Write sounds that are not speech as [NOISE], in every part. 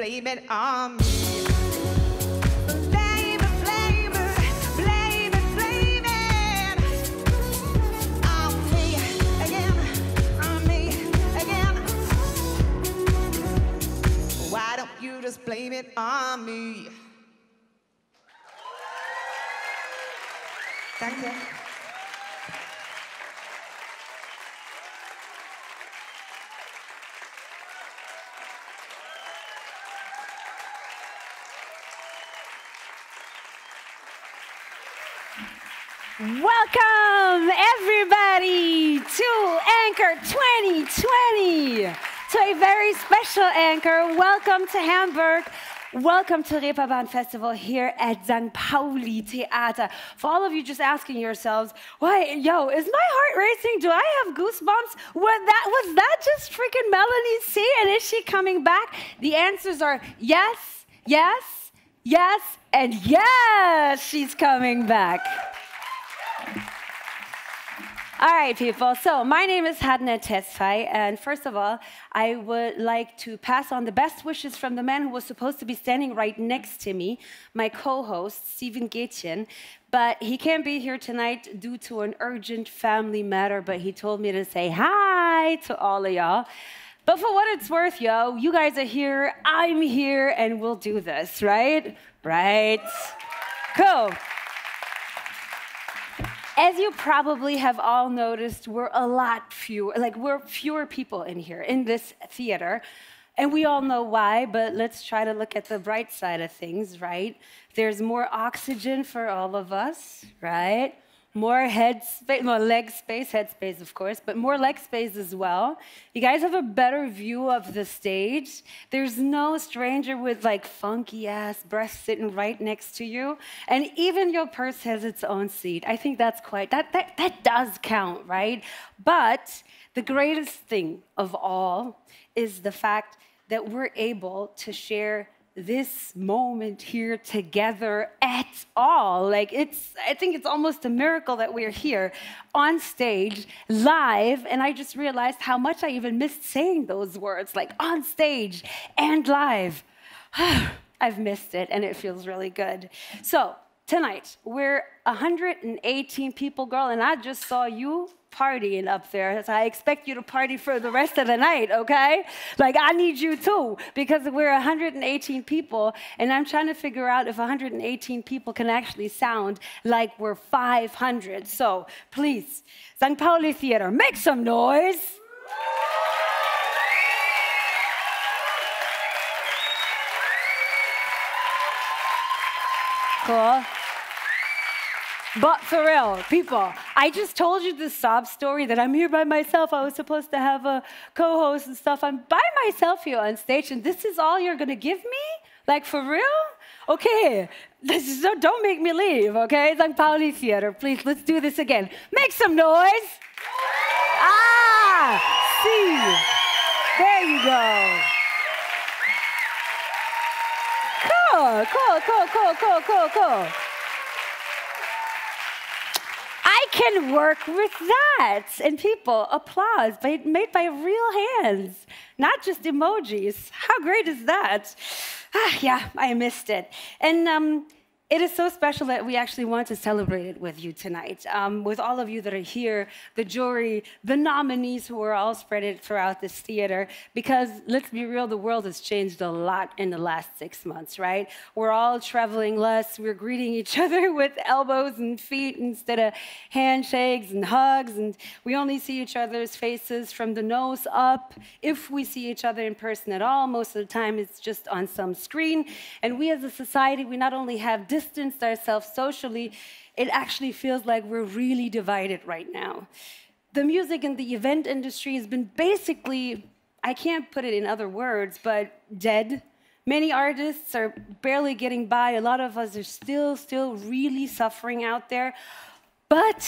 blame it on Welcome, everybody, to Anchor 2020, to a very special Anchor. Welcome to Hamburg. Welcome to Reeperbahn Festival here at St. Pauli Theater. For all of you just asking yourselves, why, yo, is my heart racing? Do I have goosebumps? What that was that just freaking Melanie C? And is she coming back? The answers are yes, yes, yes, and yes, she's coming back. All right, people. So my name is Hadnet Tesfai, and first of all, I would like to pass on the best wishes from the man who was supposed to be standing right next to me, my co-host Steven Gätjen, but he can't be here tonight due to an urgent family matter. But he told me to say hi to all of y'all. But for what it's worth, yo, you guys are here, I'm here, and we'll do this, right? Right? Cool. As you probably have all noticed, we're a lot fewer, like we're fewer people in here, in this theater. And we all know why, but let's try to look at the bright side of things, right? There's more oxygen for all of us, right? More head space, more leg space, head space, of course, but more leg space as well. You guys have a better view of the stage. There's no stranger with like funky ass breasts sitting right next to you. And even your purse has its own seat. I think that's quite, that, that, that does count, right? But the greatest thing of all is the fact that we're able to share this moment here together at all. Like it's, I think it's almost a miracle that we're here on stage, live, and I just realized how much I even missed saying those words, like on stage and live. [SIGHS] I've missed it, and it feels really good. So tonight we're 118 people, girl, and I just saw you partying up there. So I expect you to party for the rest of the night, okay? Like, I need you too, because we're 118 people, and I'm trying to figure out if 118 people can actually sound like we're 500. So please, St. Pauli Theater, make some noise. Cool. But for real, people, I just told you this sob story that I'm here by myself. I was supposed to have a co host and stuff. I'm by myself here on stage, and this is all you're gonna give me? Like, for real? Okay, is, don't make me leave, okay? St. Pauli Theater, please, let's do this again. Make some noise. Ah, see. There you go. Cool, cool, cool, cool, cool, cool, cool. I can work with that. And people, applause by, made by real hands, not just emojis. How great is that? Ah, yeah, I missed it. And um, it is so special that we actually want to celebrate it with you tonight, um, with all of you that are here, the jury, the nominees who are all spread throughout this theater. Because let's be real, the world has changed a lot in the last six months, right? We're all traveling less. We're greeting each [LAUGHS] other with elbows and feet instead of handshakes and hugs, and we only see each other's faces from the nose up. If we see each other in person at all, most of the time it's just on some screen. And we as a society, we not only have distanced ourselves socially, it actually feels like we're really divided right now. The music and the event industry has been basically, I can't put it in other words, but dead. Many artists are barely getting by. A lot of us are still, still really suffering out there. But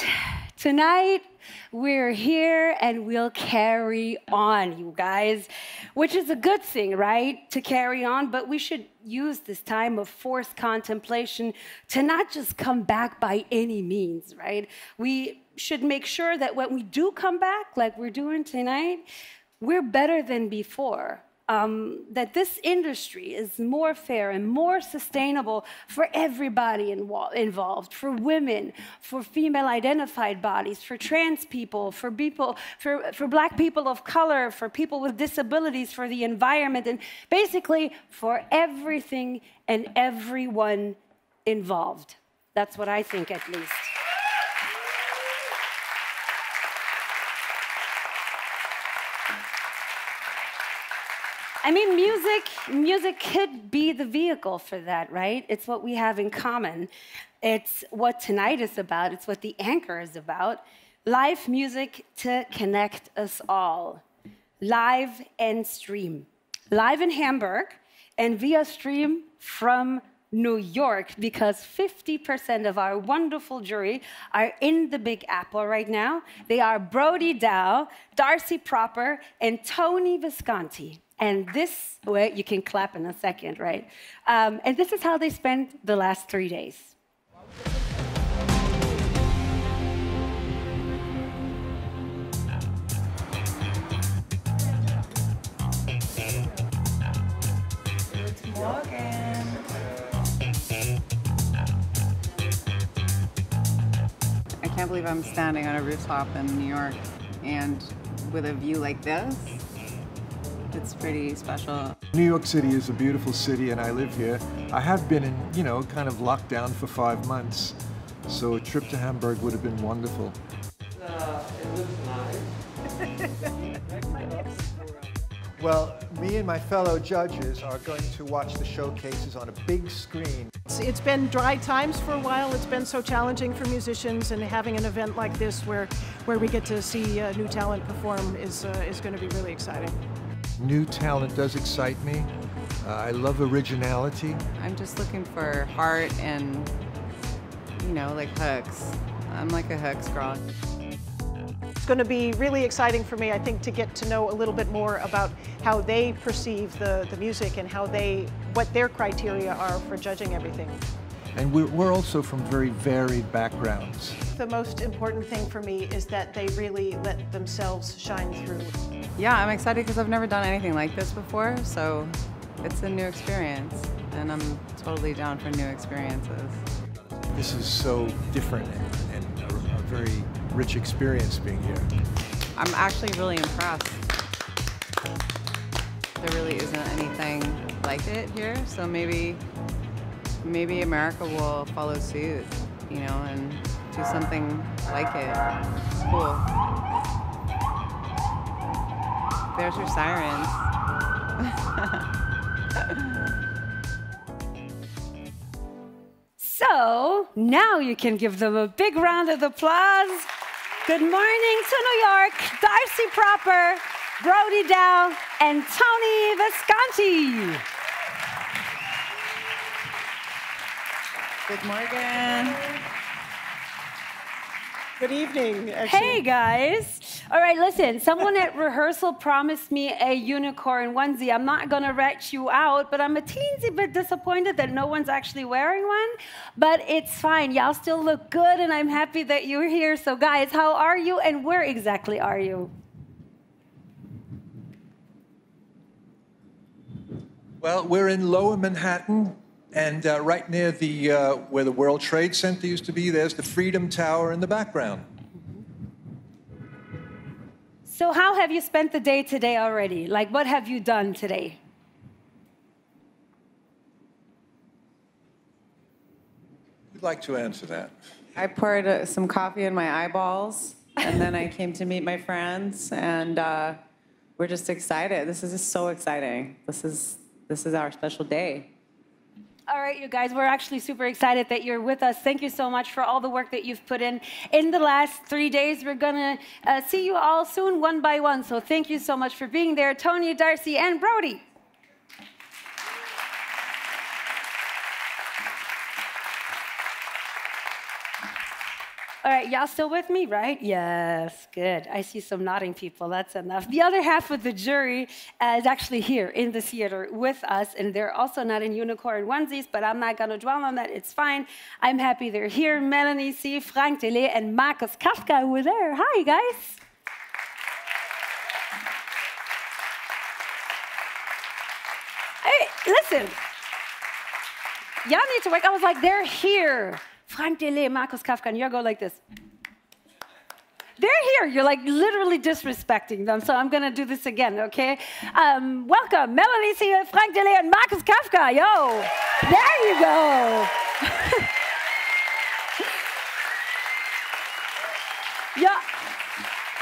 tonight, we're here and we'll carry on, you guys, which is a good thing, right? To carry on, but we should use this time of forced contemplation to not just come back by any means, right? We should make sure that when we do come back, like we're doing tonight, we're better than before um, that this industry is more fair and more sustainable for everybody involved for women, for female identified bodies, for trans people, for people, for, for black people of color, for people with disabilities, for the environment, and basically for everything and everyone involved. That's what I think, at least. I mean, music, music could be the vehicle for that, right? It's what we have in common. It's what tonight is about. It's what the anchor is about. Live music to connect us all. Live and stream. Live in Hamburg and via stream from New York because 50% of our wonderful jury are in the Big Apple right now. They are Brody Dalle, Darcy Proper, and Tony Visconti. And this, well, you can clap in a second, right? Um, and this is how they spent the last three days. I can't believe I'm standing on a rooftop in New York and with a view like this it's pretty special. New York City is a beautiful city and I live here. I have been in, you know, kind of locked down for five months. So a trip to Hamburg would have been wonderful. Uh, [LAUGHS] well, me and my fellow judges are going to watch the showcases on a big screen. It's been dry times for a while. It's been so challenging for musicians, and having an event like this where, where we get to see uh, new talent perform is, uh, is going to be really exciting new talent does excite me. Uh, I love originality. I'm just looking for heart and, you know, like hooks. I'm like a hooks girl. It's going to be really exciting for me, I think, to get to know a little bit more about how they perceive the, the music and how they, what their criteria are for judging everything. And we're, we're also from very varied backgrounds. The most important thing for me is that they really let themselves shine through. Yeah, I'm excited because I've never done anything like this before, so it's a new experience, and I'm totally down for new experiences. This is so different and, and a, a very rich experience being here. I'm actually really impressed. There really isn't anything like it here, so maybe maybe America will follow suit, you know, and do something like it. Cool. There's your sirens. [LAUGHS] so now you can give them a big round of applause. Good morning to New York, Darcy Proper, Brody Dalle, and Tony Visconti. Good morning. Good evening. Actually. Hey guys. All right, listen, someone at rehearsal promised me a unicorn onesie. I'm not gonna rat you out, but I'm a teensy bit disappointed that no one's actually wearing one. But it's fine. Y'all still look good, and I'm happy that you're here. So, guys, how are you, and where exactly are you? Well, we're in Lower Manhattan, and uh, right near the uh, where the World Trade Center used to be, there's the Freedom Tower in the background. So, how have you spent the day today already? Like, what have you done today? Who'd like to answer that? I poured uh, some coffee in my eyeballs, and then I came to meet my friends, and uh, we're just excited. This is just so exciting. This is this is our special day. All right, you guys, we're actually super excited that you're with us. Thank you so much for all the work that you've put in in the last three days. We're going to uh, see you all soon, one by one. So thank you so much for being there, Tony, Darcy, and Brody. All right, y'all still with me, right? Yes, good. I see some nodding people. That's enough. The other half of the jury is actually here in the theater with us, and they're also not in unicorn onesies, but I'm not going to dwell on that. It's fine. I'm happy they're here. Melanie C., Frank Dellé, and Markus Kavka were there. Hi, guys. Hey, listen. Y'all need to work. I was like, they're here. Frank Dellé, Markus Kavka, and you go like this. They're here. You're like literally disrespecting them. So I'm going to do this again, okay? Um, welcome, Melanie C., Frank Dellé, and Markus Kavka. Yo, there you go. [LAUGHS] yeah.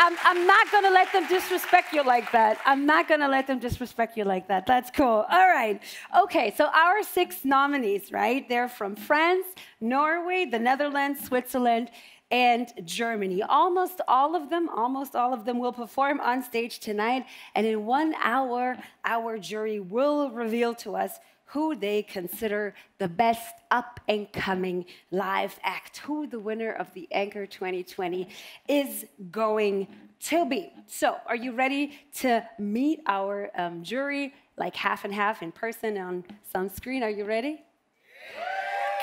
I'm, I'm not going to let them disrespect you like that. I'm not going to let them disrespect you like that. That's cool. All right. Okay, so our six nominees, right? They're from France, Norway, the Netherlands, Switzerland, and Germany. Almost all of them, almost all of them will perform on stage tonight. And in one hour, our jury will reveal to us who they consider the best up and coming live act, who the winner of the Anchor 2020 is going to be. So, are you ready to meet our um, jury like half and half in person on some screen? Are you ready?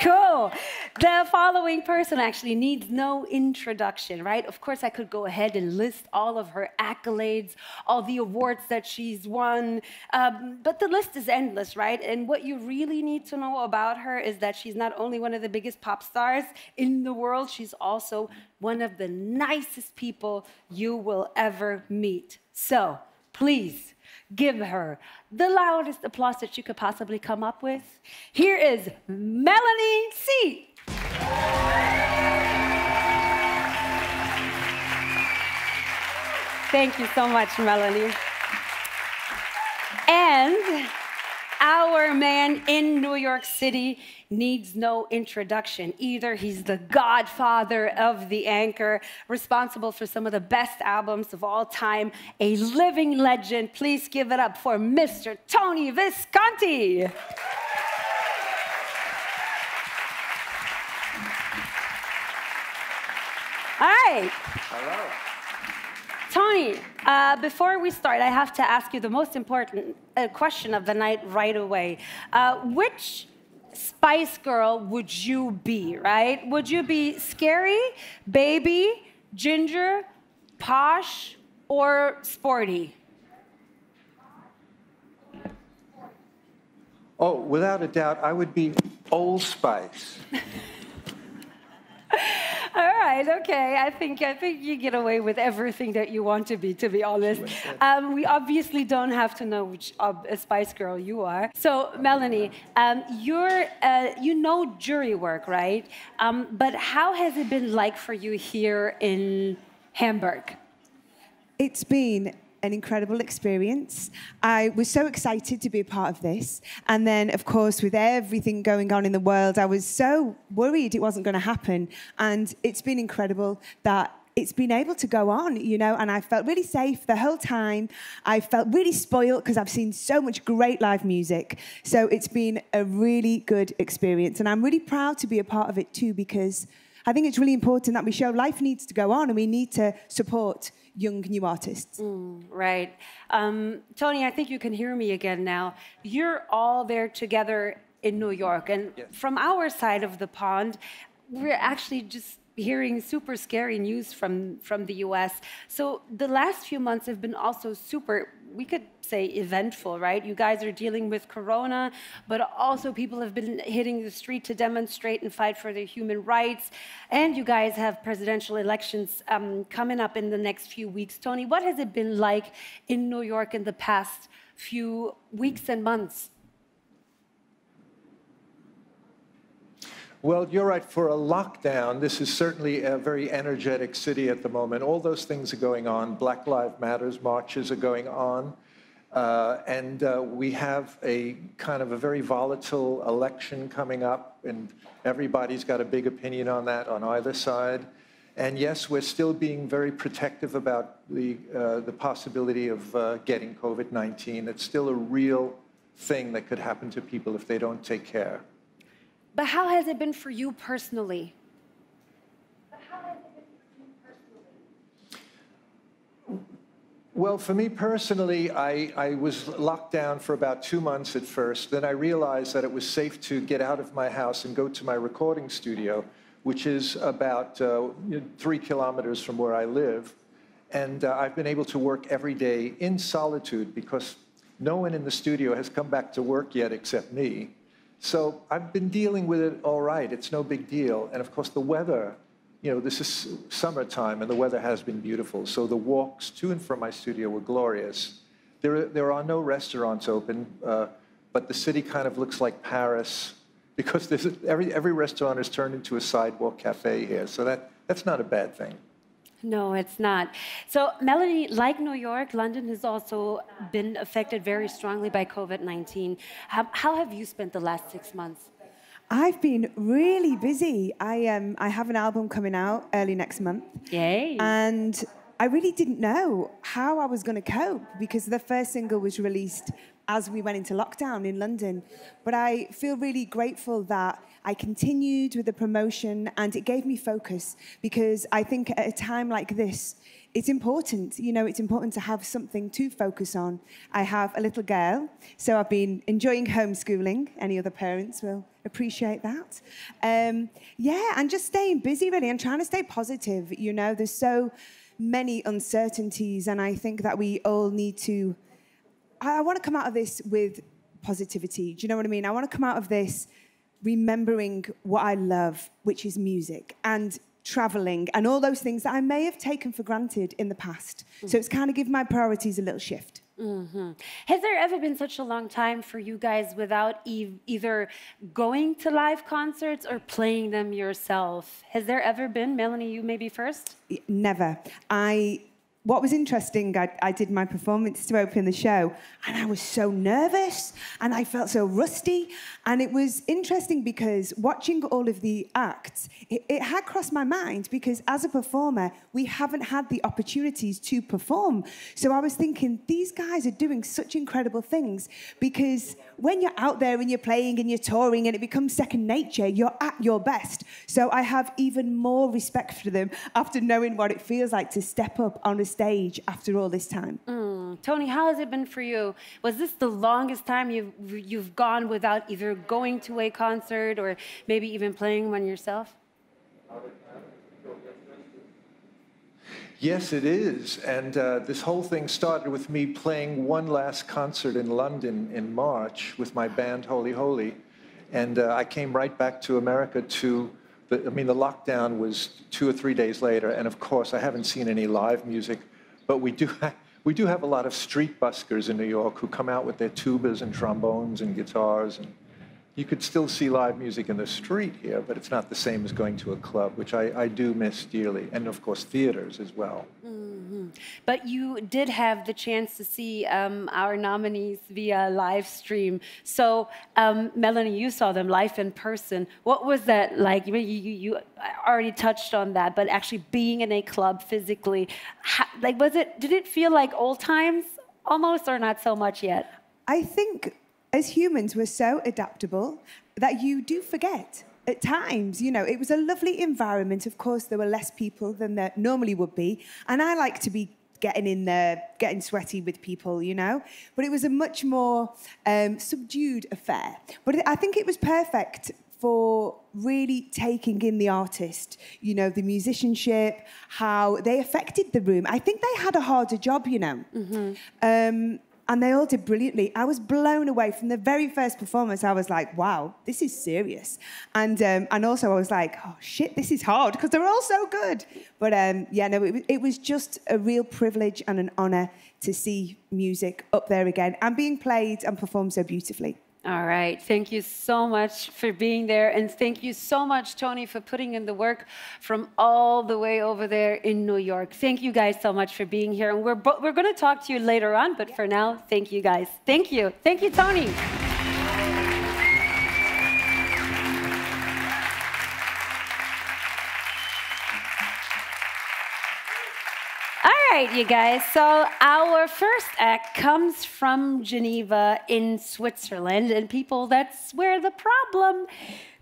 Cool. The following person actually needs no introduction, right? Of course, I could go ahead and list all of her accolades, all the awards that she's won, um, but the list is endless, right? And what you really need to know about her is that she's not only one of the biggest pop stars in the world, she's also one of the nicest people you will ever meet. So, please give her the loudest applause that you could possibly come up with. Here is Melanie C. Thank you so much, Melanie. And our man in New York City needs no introduction either. He's the godfather of the anchor, responsible for some of the best albums of all time, a living legend. Please give it up for Mr. Tony Visconti. All right. Hello. Tony, uh, before we start, I have to ask you the most important uh, question of the night right away. Uh, which Spice Girl would you be, right? Would you be scary, baby, ginger, posh, or sporty? Oh, without a doubt, I would be Old Spice. [LAUGHS] All right, okay. I think I think you get away with everything that you want to be. To be honest, um, we obviously don't have to know which uh, Spice Girl you are. So, Melanie, um, you're uh, you know jury work, right? Um, but how has it been like for you here in Hamburg? It's been an incredible experience. I was so excited to be a part of this. And then, of course, with everything going on in the world, I was so worried it wasn't going to happen. And it's been incredible that it's been able to go on, you know, and I felt really safe the whole time. I felt really spoiled because I've seen so much great live music. So it's been a really good experience. And I'm really proud to be a part of it too because I think it's really important that we show life needs to go on and we need to support young new artists. Right. Um, Tony, I think you can hear me again now. You're all there together in New York. And from our side of the pond, we're actually just hearing super scary news from, from the US. So the last few months have been also super, we could say eventful, right? You guys are dealing with Corona, but also people have been hitting the street to demonstrate and fight for their human rights. And you guys have presidential elections um, coming up in the next few weeks. Tony, what has it been like in New York in the past few weeks and months? Well, you're right. For a lockdown, this is certainly a very energetic city at the moment. All those things are going on. Black Lives Matters marches are going on. Uh, and uh, we have a kind of a very volatile election coming up, and everybody's got a big opinion on that on either side. And yes, we're still being very protective about the, uh, the possibility of uh, getting COVID 19. It's still a real thing that could happen to people if they don't take care. But how has it been for you personally? Well, for me personally, I, I was locked down for about two months at first. Then I realized that it was safe to get out of my house and go to my recording studio, which is about uh, three kilometers from where I live. And uh, I've been able to work every day in solitude because no one in the studio has come back to work yet except me. So I've been dealing with it all right. It's no big deal. And of course, the weather, you know, this is summertime and the weather has been beautiful. So the walks to and from my studio were glorious. There are, there are no restaurants open, uh, but the city kind of looks like Paris [LAUGHS] because every, every restaurant is turned into a sidewalk cafe here. So that, that's not a bad thing. No, it's not. So, Melanie, like New York, London has also been affected very strongly by COVID 19. How, how, have you spent the last six months? I've been really busy. I, um, I have an album coming out early next month. Yay. And I really didn't know how I was going to cope because the first single was released as we went into lockdown in London. But I feel really grateful that I continued with the promotion and it gave me focus because I think at a time like this, it's important, you know, it's important to have something to focus on. I have a little girl, so I've been enjoying homeschooling. Any other parents will appreciate that. Um, yeah, and just staying busy really and trying to stay positive. You know, there's so many uncertainties, and I think that we all need to. I, I want to come out of this with positivity. Do you know what I mean? I want to come out of this remembering what I love, which is music, and traveling, and all those things that I may have taken for granted in the past. Mm-hmm. So it's kind of given my priorities a little shift. Mm-hmm. Has there ever been such a long time for you guys without e- either going to live concerts or playing them yourself? Has there ever been, Melanie, you maybe first? Never. I what was interesting, I, I, did my performance to open the show, and I was so nervous and I felt so rusty. And it was interesting because watching all of the acts, it, it had crossed my mind because as a performer, we haven't had the opportunities to perform. So I was thinking, these guys are doing such incredible things because when you're out there and you're playing and you're touring and it becomes second nature, you're at your best. So I have even more respect for them after knowing what it feels like to step up on a stage after all this time. Mm. Tony, how has it been for you? Was this the longest time you've, you've gone without either going to a concert or maybe even playing one yourself? Yes, it is. And uh, this whole thing started with me playing one last concert in London in March with my band Holy Holy. And uh, I came right back to America to, the, I mean, the lockdown was two or three days later. And of course, I haven't seen any live music, but we do, [LAUGHS] we do have a lot of street buskers in New York who come out with their tubas and trombones and guitars. And you could still see live music in the street here, but it's not the same as going to a club, which I, I do miss dearly. And of course, theaters as well. Mm-hmm. But you did have the chance to see um, our nominees via live stream. So, um, Melanie, you saw them live in person. What was that like? You, you, you already touched on that, but actually being in a club physically, how, like, was it, did it feel like old times almost, or not so much yet? I think as humans, we're so adaptable that you do forget at times. You know, it was a lovely environment. Of course, there were less people than there normally would be. And I like to be getting in there, getting sweaty with people, you know. But it was a much more um, subdued affair. But I think it was perfect for really taking in the artist, you know, the musicianship, how they affected the room. I think they had a harder job, you know. Mm-hmm. Um, and they all did brilliantly. I was blown away from the very first performance. I was like, "Wow, this is serious," and um, and also I was like, "Oh shit, this is hard," because they're all so good. But um, yeah, no, it, it was just a real privilege and an honour to see music up there again and being played and performed so beautifully. All right. Thank you so much for being there. And thank you so much, Tony, for putting in the work from all the way over there in New York. Thank you guys so much for being here. And we're, we're going to talk to you later on, but for now, thank you guys. Thank you. Thank you, Tony. Right, you guys. So, our first act comes from Geneva in Switzerland. And people, that's where the problem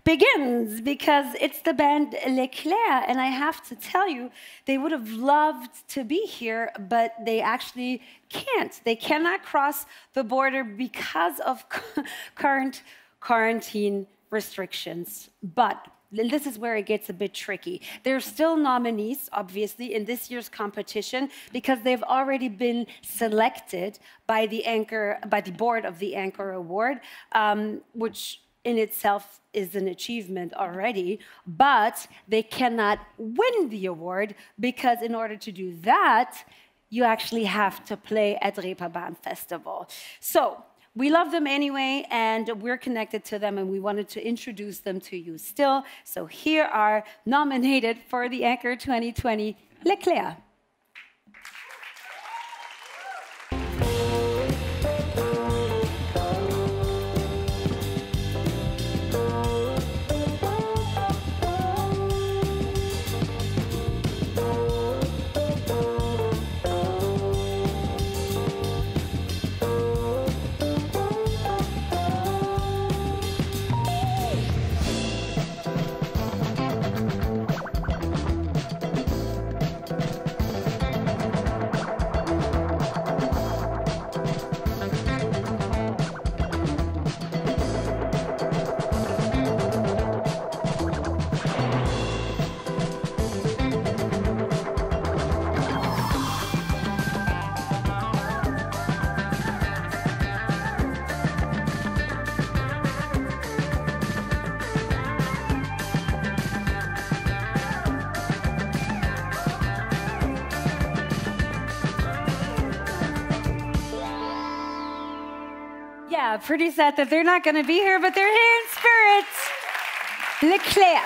begins because it's the band L'Eclair. And I have to tell you, they would have loved to be here, but they actually can't. They cannot cross the border because of [LAUGHS] current quarantine restrictions. But this is where it gets a bit tricky. They're still nominees, obviously, in this year's competition because they've already been selected by the anchor, by the board of the Anchor Award, um, which in itself is an achievement already, but they cannot win the award because in order to do that, you actually have to play at Reeperbahn Festival. So we love them anyway, and we're connected to them, and we wanted to introduce them to you still. So here are nominated for the Anchor 2020 L'Eclair. Pretty sad that they're not going to be here, but they're here in spirit. L'Eclair.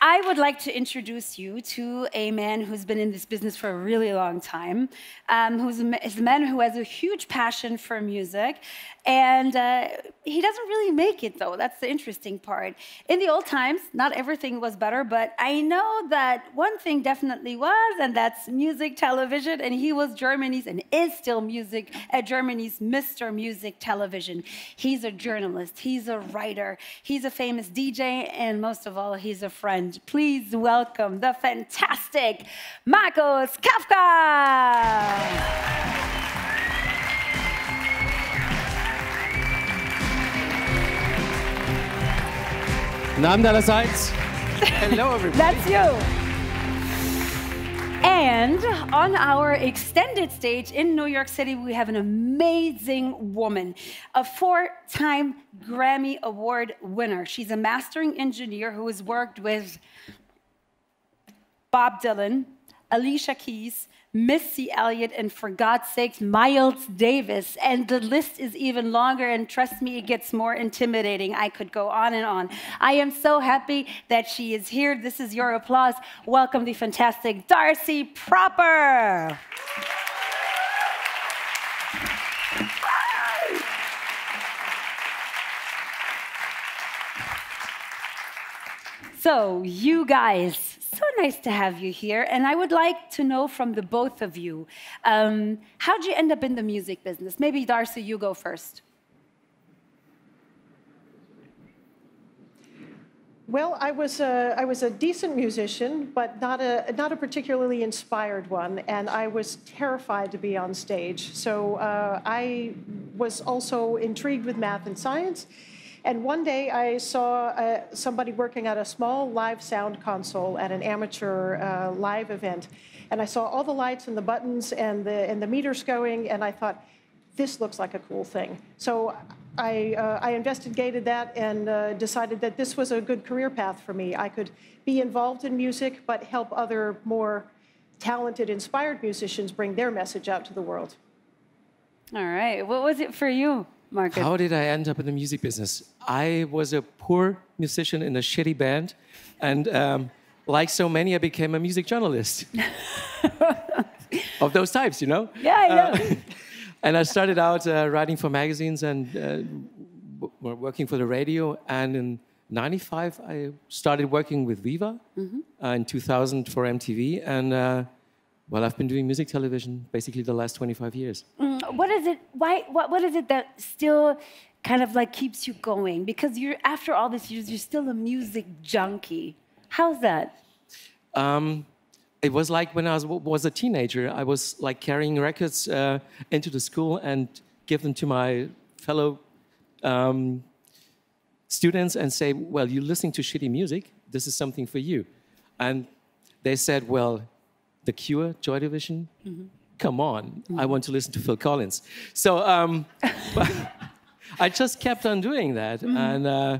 I would like to introduce you to a man who's been in this business for a really long time, um, who's a, is a man who has a huge passion for music, and uh, he doesn't really make it, though. That's the interesting part. In the old times, not everything was better, but I know that one thing definitely was, and that's music television. And he was Germany's and is still music at uh, Germany's Mr. Music Television. He's a journalist, he's a writer, he's a famous DJ, and most of all, he's a friend. Please welcome the fantastic Markus Kavka. Guten Abend allerseits. Hello, everybody. That's you. And on our extended stage in New York City, we have an amazing woman, a four time Grammy Award winner. She's a mastering engineer who has worked with Bob Dylan, Alicia Keys, Missy Elliott, and for God's sakes, Miles Davis. And the list is even longer, and trust me, it gets more intimidating. I could go on and on. I am so happy that she is here. This is your applause. Welcome the fantastic Darcy Proper. So, you guys, so nice to have you here. And I would like to know from the both of you um, how'd you end up in the music business? Maybe, Darcy, you go first. Well, I was a, I was a decent musician, but not a not a particularly inspired one, and I was terrified to be on stage. So uh, I was also intrigued with math and science, and one day I saw uh, somebody working at a small live sound console at an amateur uh, live event. And I saw all the lights and the buttons and the, and the meters going, and I thought, this looks like a cool thing. So I, uh, I investigated that and uh, decided that this was a good career path for me. I could be involved in music, but help other more talented, inspired musicians bring their message out to the world. All right. What was it for you, Markus? How did I end up in the music business? I was a poor musician in a shitty band, and um, like so many, I became a music journalist [LAUGHS] of those types, you know. Yeah, know. Uh, [LAUGHS] and I started out uh, writing for magazines and uh, w- working for the radio. And in '95, I started working with Viva. Uh, in 2000 for MTV, and uh, well, I've been doing music television basically the last 25 years. Mm, what is it? Why? What? What is it that still kind of like keeps you going? Because you're after all these years, you're still a music junkie. How's that? Um, it was like when I was, was a teenager. I was like carrying records uh, into the school and give them to my fellow um, students and say, "Well, you're listening to shitty music. This is something for you." And they said, "Well, The Cure, Joy Division. Come on, I want to listen to Phil Collins." So um, [LAUGHS] I just kept on doing that, and uh,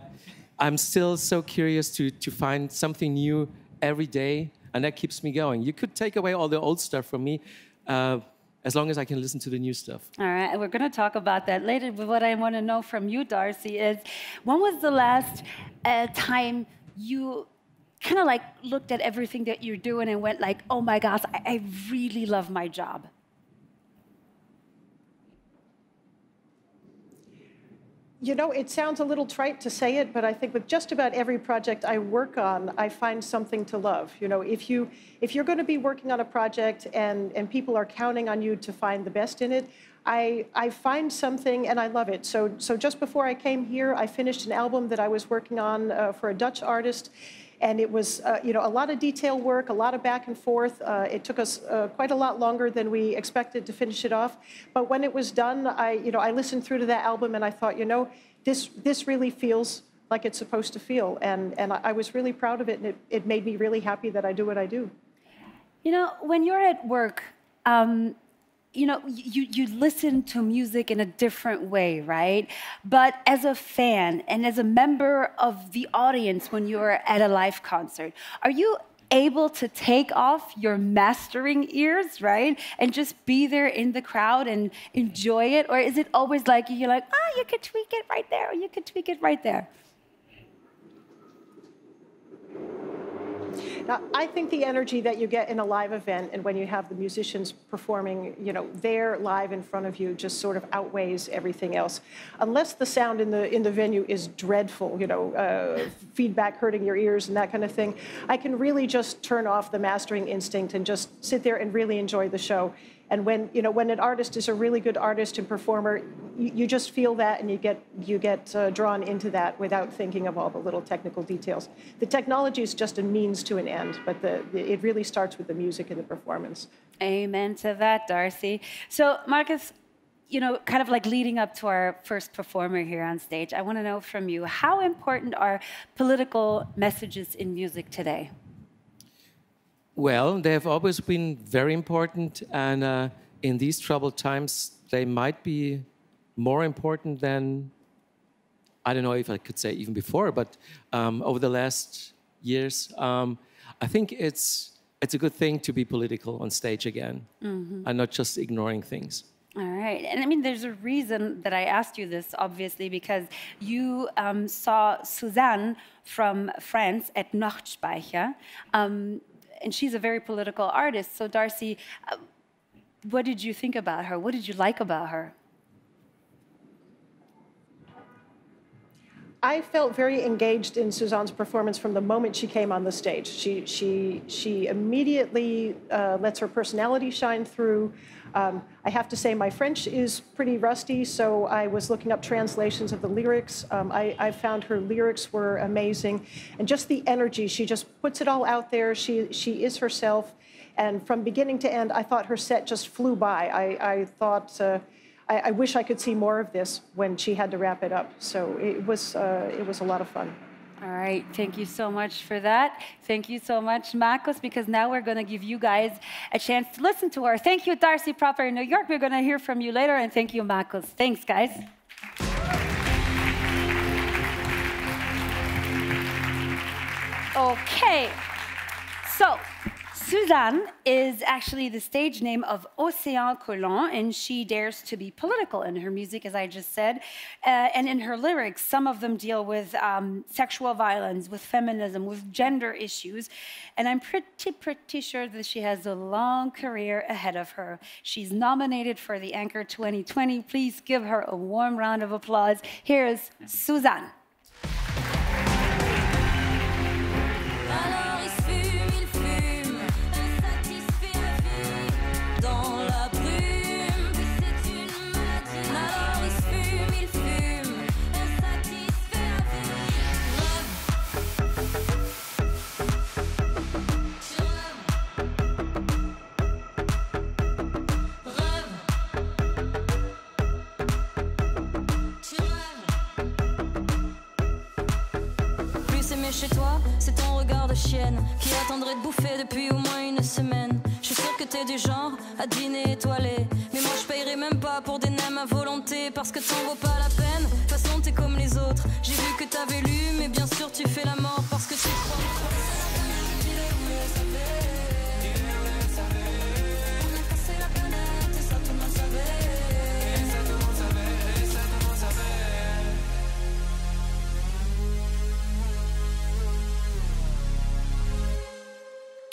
I'm still so curious to to find something new every day, and that keeps me going. You could take away all the old stuff from me. Uh, as long as I can listen to the new stuff. All right, and we're going to talk about that later. But what I want to know from you, Darcy, is when was the last uh, time you kind of like looked at everything that you're doing and went like, "Oh my gosh, I, I really love my job." You know, it sounds a little trite to say it, but I think with just about every project I work on, I find something to love. You know, if you if you're going to be working on a project and and people are counting on you to find the best in it, I I find something and I love it. So so just before I came here, I finished an album that I was working on uh, for a Dutch artist. And it was, uh, you know, a lot of detail work, a lot of back and forth. Uh, it took us uh, quite a lot longer than we expected to finish it off. But when it was done, I, you know, I listened through to that album and I thought, you know, this this really feels like it's supposed to feel, and and I, was really proud of it, and it, it made me really happy that I do what I do. You know, when you're at work, um, you know, you, you listen to music in a different way, right? But as a fan and as a member of the audience when you're at a live concert, are you able to take off your mastering ears, right? And just be there in the crowd and enjoy it? Or is it always like you're like, ah, you could tweak it right there, or you could tweak it right there? Now, I think the energy that you get in a live event and when you have the musicians performing, you know, there live in front of you just sort of outweighs everything else. Unless the sound in the in the venue is dreadful, you know, uh, feedback hurting your ears and that kind of thing, I can really just turn off the mastering instinct and just sit there and really enjoy the show. And when you know when an artist is a really good artist and performer, you, you just feel that and you get you get uh, drawn into that without thinking of all the little technical details. The technology is just a means to an end, but the, it really starts with the music and the performance. Amen to that, Darcy. So, Markus, you know, kind of like leading up to our first performer here on stage, I want to know from you how important are political messages in music today? Well, they have always been very important, and uh, in these troubled times, they might be more important than I don't know if I could say even before, but um, over the last years, um, I think it's it's a good thing to be political on stage again, and not just ignoring things. All right. And I mean, there's a reason that I asked you this, obviously, because you um, saw Suzane from France at Nochtspeicher. Um, and she's a very political artist. So, Darcy, uh, what did you think about her? What did you like about her? I felt very engaged in Suzane's performance from the moment she came on the stage. She, she, she immediately uh, lets her personality shine through. Um, I have to say, my French is pretty rusty, so I was looking up translations of the lyrics. Um, I, I, found her lyrics were amazing, and just the energy. She just puts it all out there. She, she is herself, and from beginning to end, I thought her set just flew by. I, I thought. Uh, I, I, wish I could see more of this when she had to wrap it up. So it was, uh, it was a lot of fun. All right, thank you so much for that. Thank you so much, Markus, because now we're going to give you guys a chance to listen to her. Thank you, Darcy Proper in New York. We're going to hear from you later, and thank you, Markus. Thanks, guys. Okay, so Suzane is actually the stage name of Océane Colom, and she dares to be political in her music, as I just said. Uh, and in her lyrics, some of them deal with um, sexual violence, with feminism, with gender issues. And I'm pretty, pretty sure that she has a long career ahead of her. She's nominated for the Anchor 2020. Please give her a warm round of applause. Here's Suzane. Chez toi, c'est ton regard de chienne qui attendrait de bouffer depuis au moins une semaine. Je suis sûr que t'es du genre à dîner étoilé. Mais moi je paierai même pas pour des nems à volonté parce que t'en vaut pas la peine. De toute façon, t'es comme les autres. J'ai vu que t'avais lu, mais bien sûr, tu fais la mort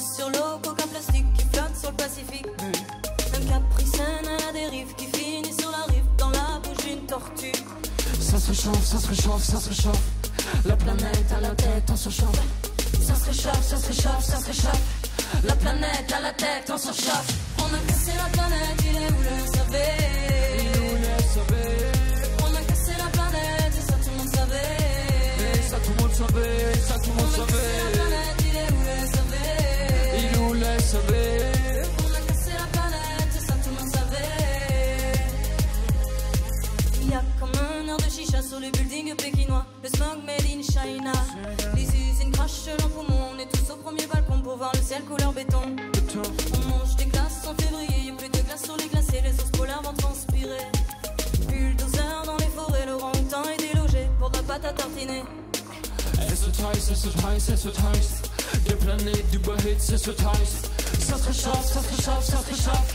sur l'eau, coca plastique qui flotte sur le Pacifique. Un capricène à la dérive qui finit sur la rive, dans la bouche d'une tortue. Ça se réchauffe, ça se réchauffe, ça se réchauffe. La planète à la tête, on surchauffe. Ça se réchauffe, ça se réchauffe, ça se réchauffe. La planète à la tête, on surchauffe. On a cassé la planète, il est où le savait Il est où le savait On a cassé la planète, et ça tout le monde savait. Et ça tout le monde savait, ça tout le monde savait. Le savait On a cassé la planète, ça tout le monde savait. Il y a comme un air de chicha sur les buildings pékinois. Le smog made in China. Les usines crachent l'en poumon. On est tous au premier balcon pour voir le ciel couleur béton. On mange des glaces en février. Y a plus de glace sur les glaciers. Les ours polaires vont transpirer. Bulldozer dans les forêts. Le temps est délogé pour de la pâte à tartiner. Heiß, es wird heiß, es wird heiß. Der Planet überhitzt, es wird heiß. Ça se réchauffe, ça se réchauffe, ça se réchauffe.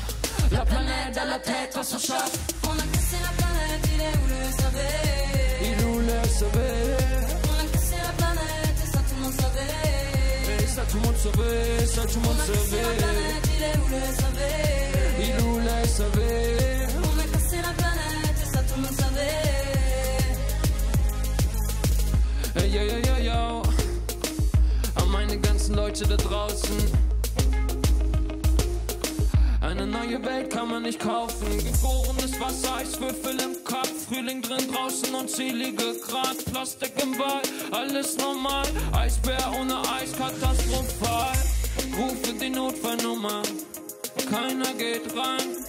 La planète à la tête, on surchauffe. On a cassé la planète, il est où le savait Il où le savait On a cassé la planète, et ça tout le monde savait. Et ça tout le monde savait, ça tout le monde On a cassé la savait. planète, il est où le savait Il où le savait On a cassé la planète, et ça tout le monde savait. Hey, yo, yo, yo, yo. An meine ganzen Leute da draußen. Eine neue Welt kann man nicht kaufen. Gegorenes Wasser, Eiswürfel im Kopf. Frühling drin, draußen unzählige Grad. Plastik im Wald, alles normal. Eisbär ohne Eis, katastrophal. Rufe die Notfallnummer, keiner geht rein.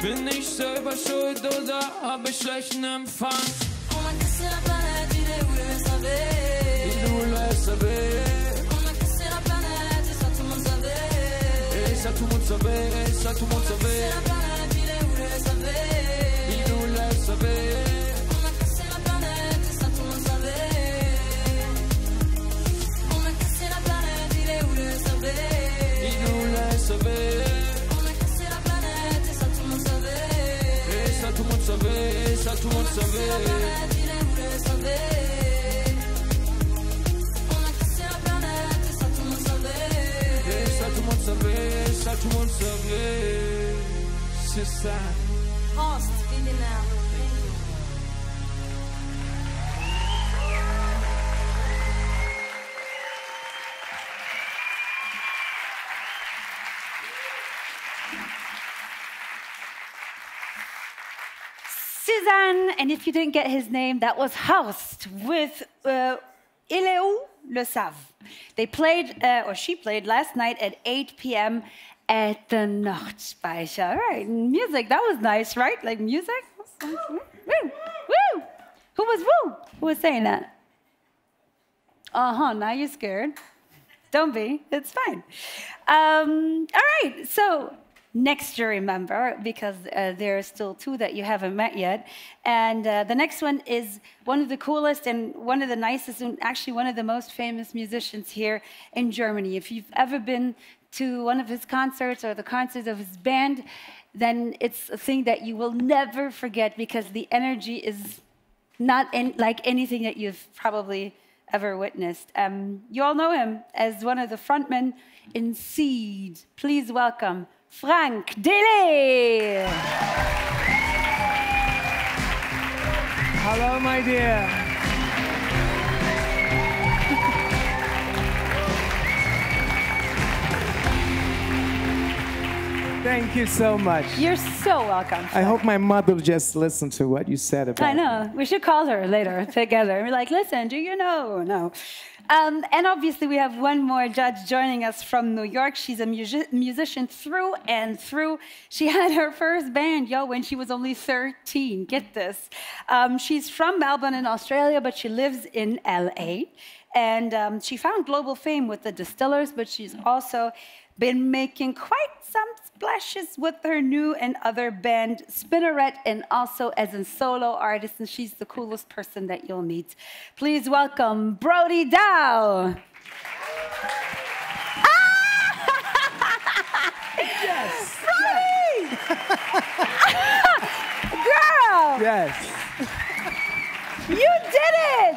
Bin ich selber schuld oder hab ich schlechten Empfang? Savait On et ça tout le monde savait. Et ça tout le monde savait, et ça tout le monde savait and if you didn't get his name, that was Haust with uh, Ileu Le Save. They played, uh, or she played last night at 8 p.m. at the Nochtspeicher. All right, music, that was nice, right? Like music? Woo, woo. Who was woo? Who was saying that? Uh huh, now you're scared. Don't be, it's fine. Um, all right, so next jury member, because uh, there are still two that you haven't met yet. And uh, the next one is one of the coolest and one of the nicest, and actually one of the most famous musicians here in Germany. If you've ever been to one of his concerts or the concerts of his band, then it's a thing that you will never forget because the energy is not in, like anything that you've probably ever witnessed. Um, you all know him as one of the frontmen in Seeed. Please welcome Frank Dellé. Hello, my dear. Thank you so much. You're so welcome. I hope my mother just listened to what you said about I know. We should call her later together and be like, listen, do you know? No. Um, and obviously, we have one more judge joining us from New York. She's a music- musician through and through. She [LAUGHS] had her first band, yo, when she was only 13. Get this. Um, she's from Melbourne in Australia, but she lives in LA. And um, she found global fame with the Distillers, but she's also been making quite some splashes with her new and other band, Spinneret, and also as a solo artist. And she's the coolest person that you'll meet. Please welcome Brody Dalle. Ah! Yes. Brody! Girl! Yes. You did it!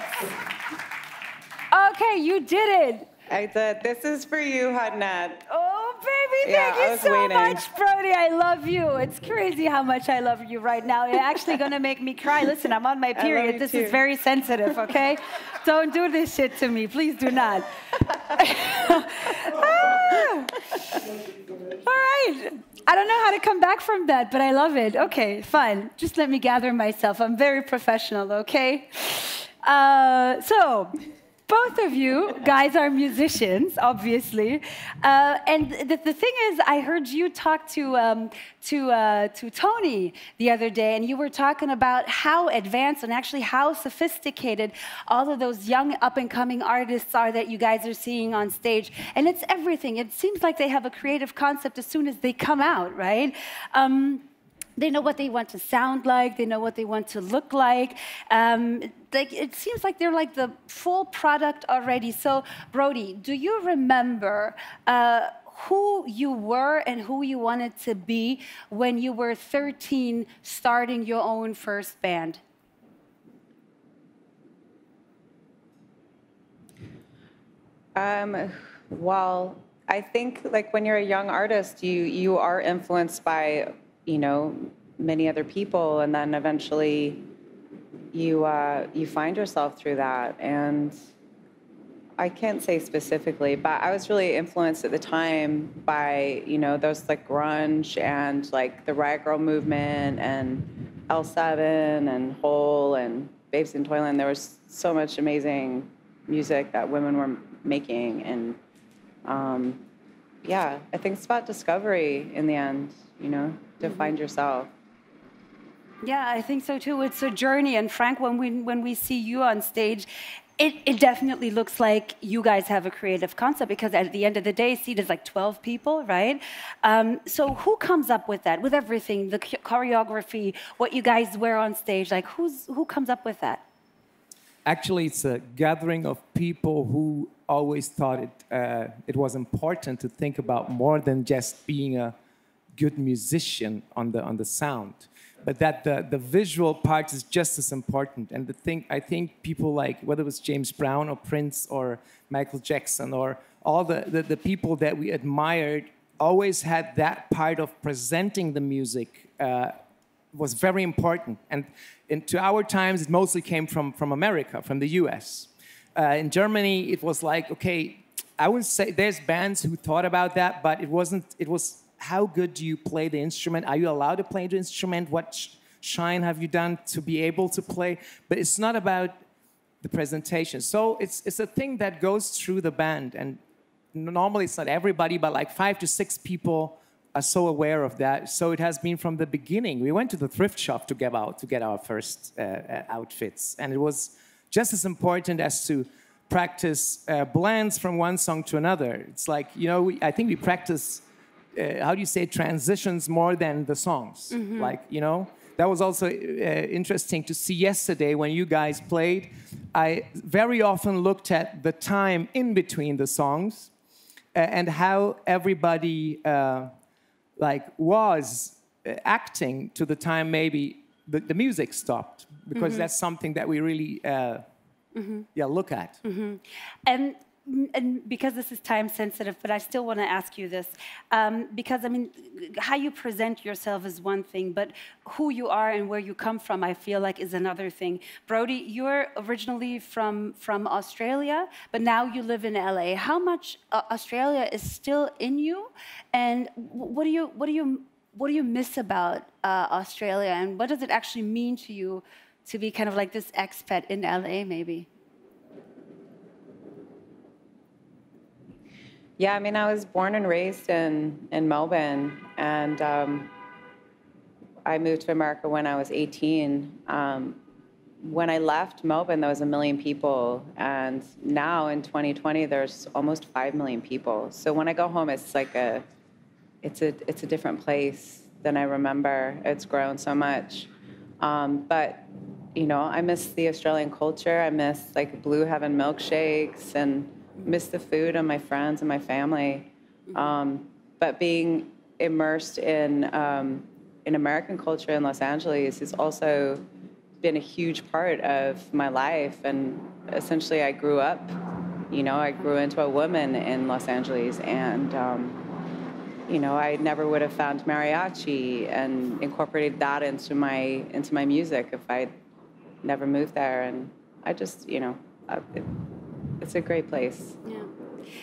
Okay, you did it. I did. This is for you, Hadnet. Oh, baby, thank I you so waiting. much, Brody. I love you. It's crazy how much I love you right now. You're actually going to make me cry. [LAUGHS] Listen, I'm on my period. This too. is very sensitive, okay? [LAUGHS] Don't do this shit to me. Please do not. [LAUGHS] Ah. All right. I don't know how to come back from that, but I love it. Okay, fine. Just let me gather myself. I'm very professional, okay? Uh, so, both of you guys are musicians, obviously, uh, and the, the thing is, I heard you talk to um, to uh, to Tony the other day, and you were talking about how advanced and actually how sophisticated all of those young up and coming artists are that you guys are seeing on stage, and it's everything. It seems like they have a creative concept as soon as they come out, right? Um, they know what they want to sound like. They know what they want to look like. Um, like it seems like they're like the full product already. So, Brody, do you remember uh, who you were and who you wanted to be when you were 13, starting your own first band? Um, well, I think like when you're a young artist, you you are influenced by you know many other people, and then eventually you uh, you find yourself through that. And I can't say specifically, but I was really influenced at the time by you know those like grunge and like the riot grrrl movement and L7 and Hole and Babes in Toyland. There was so much amazing music that women were making, and um, yeah, I think it's about discovery in the end. You know, to find yourself. Yeah, I think so too. It's a journey. And Frank, when we when we see you on stage, it, it definitely looks like you guys have a creative concept because at the end of the day, Seeed is like 12 people, right? Um, so who comes up with that, with everything, the choreography, what you guys wear on stage? Like who's who comes up with that? Actually, it's a gathering of people who always thought it, uh, it was important to think about more than just being a good musician on the, on the sound, but that the, the visual part is just as important. And the thing, I think people like, whether it was James Brown or Prince or Michael Jackson or all the, the, the people that we admired always had that part of presenting the music uh, was very important. And into our times, it mostly came from, from America, from the US. Uh, in Germany, it was like, okay, I would say there's bands who thought about that, but it wasn't, it was how good do you play the instrument? Are you allowed to play the instrument? What sh- shine have you done to be able to play? But it's not about the presentation. So it's, it's a thing that goes through the band. And normally it's not everybody, but like five to six people are so aware of that. So it has been from the beginning. We went to the thrift shop to get out to get our first uh, uh, outfits, and it was just as important as to practice uh, blends from one song to another. It's like you know, we, I think we practice. Uh, how do you say transitions more than the songs? Mhm. Like you know, that was also uh, interesting to see yesterday when you guys played. I very often looked at the time in between the songs uh, and how everybody uh, like was uh, acting to the time maybe the, the music stopped because Mhm. that's something that we really uh, Mhm. yeah look at hmm And and because this is time sensitive, but I still want to ask you this, um, because I mean, how you present yourself is one thing, but who you are and where you come from, I feel like, is another thing. Brody, you're originally from from Australia, but now you live in LA. How much uh, Australia is still in you, and what do you what do you what do you miss about uh, Australia, and what does it actually mean to you to be kind of like this expat in LA, maybe? Yeah, I mean, I was born and raised in, in Melbourne, and um, I moved to America when I was 18. Um, when I left Melbourne, there was a million people, and now in 2020, there's almost five million people. So when I go home, it's like a, it's a, it's a different place than I remember. It's grown so much, um, but you know, I miss the Australian culture. I miss like Blue Heaven milkshakes and miss the food and my friends and my family. Um, but being immersed in um, in American culture in Los Angeles has also been a huge part of my life. And essentially, I grew up. You know, I grew into a woman in Los Angeles, and um, you know, I never would have found mariachi and incorporated that into my into my music if I never moved there. And I just, you know, it, it's a great place, Yeah.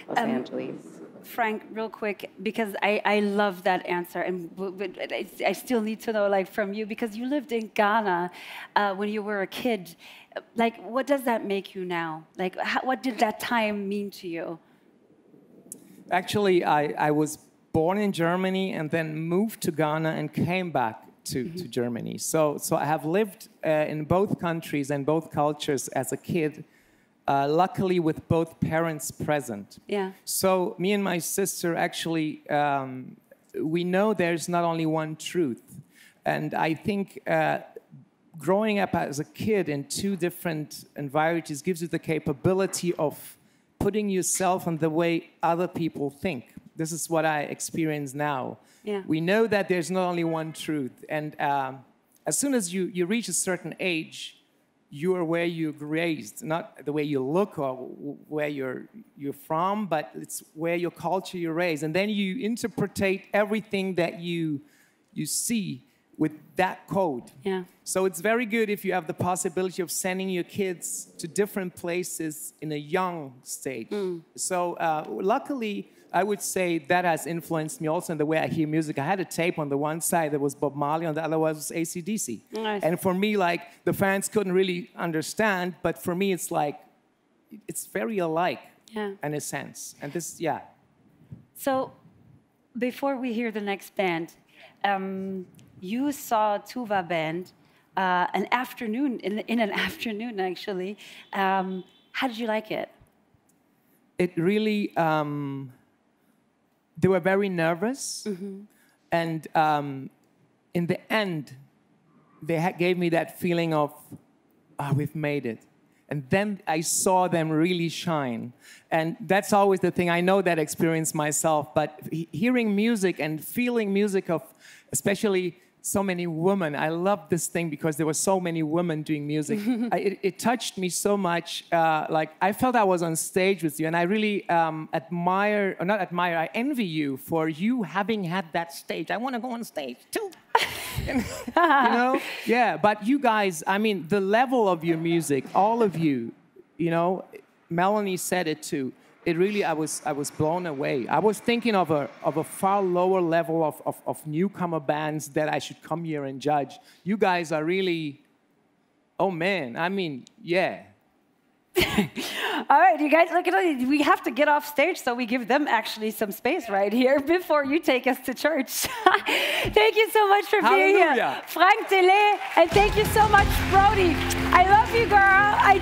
Los Um, Angeles. Frank, real quick, because I, I love that answer, and I still need to know, like, from you, because you lived in Ghana uh, when you were a kid. Like, what does that make you now? Like, how, what did that time mean to you? actually I, I was born in germany and then moved to ghana and came back to, to germany so, so i have lived uh, in both countries and both cultures as a kid uh, luckily with both parents present Yeah. So me and my sister actually, um, we know there's not only one truth, and I think uh, growing up as a kid in two different environments gives you the capability of putting yourself in the way other people think. This is what I experience now. Yeah. We know that there's not only one truth, and um, as soon as you, you reach a certain age, you are where you're raised, not the way you look or where you're, you're from, but it's where your culture you're raised. And then you interpretate everything that you, you see with that code. Yeah. So it's very good if you have the possibility of sending your kids to different places in a young stage. So uh, luckily, I would say that has influenced me also in the way I hear music. I had a tape on the one side that was Bob Marley, on the other was ACDC. Nice. And for me, like the fans couldn't really understand, but for me, it's like it's very alike Yeah. in a sense. And this, yeah. So, before we hear the next band, um, you saw Tuvaband uh, an afternoon, in, in an [LAUGHS] afternoon actually. Um, how did you like it? it really um, they were very nervous. And um, in the end they ha- gave me that feeling of oh we've made it. And then i saw them really shine. And that's always the thing. I know that experience myself but he- hearing music and feeling music of especially so many women. I love this thing because there were so many women doing music. [LAUGHS] I, it, it touched me so much. Uh, like I felt I was on stage with you, and I really um, admire, or not admire, I envy you for you having had that stage. I want to go on stage too. [LAUGHS] you know? Yeah, but you guys, I mean, the level of your music, all of you, you know, Melanie said it too. It really, I was, I was blown away. I was thinking of a, of a far lower level of, of, of newcomer bands that I should come here and judge. You guys are really, oh man, I mean, yeah. [LAUGHS] All right, you guys, look at it. We have to get off stage, so we give them actually some space right here before you take us to church. [LAUGHS] thank you so much for being here, Frank Dellé, and thank you so much, Brody. I love you, girl. I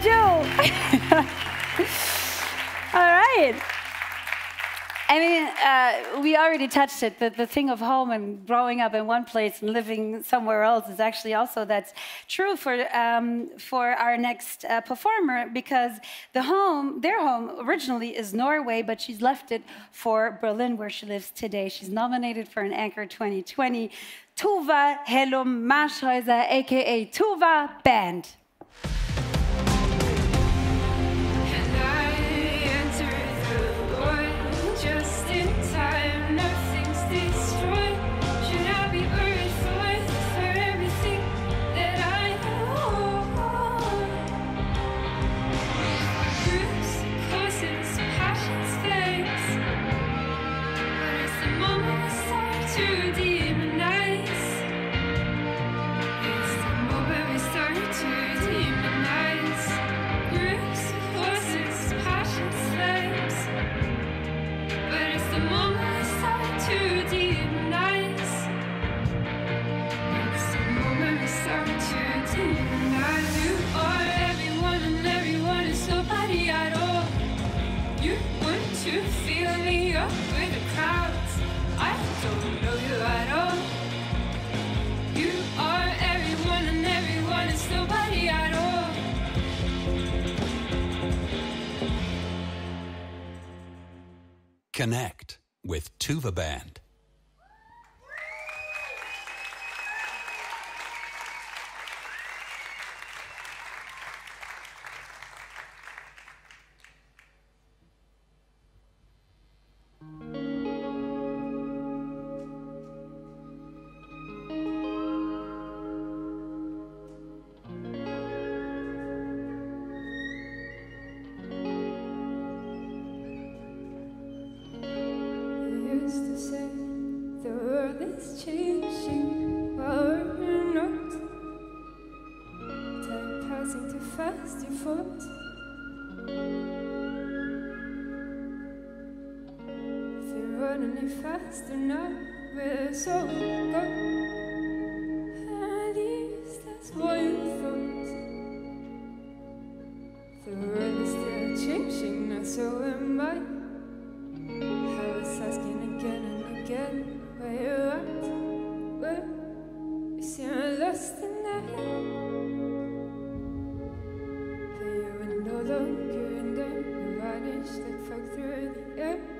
do. [LAUGHS] All right. I mean, uh, we already touched it. The, the thing of home and growing up in one place and living somewhere else is actually also that's true for um, for our next uh, performer because the home, their home, originally is Norway, but she's left it for Berlin, where she lives today. She's nominated for an Anchor 2020. Tuva Hellum Marschhäuser, aka Tuvaband. Connect with Tuvaband. Were no longer in there, you vanished like fog through the air.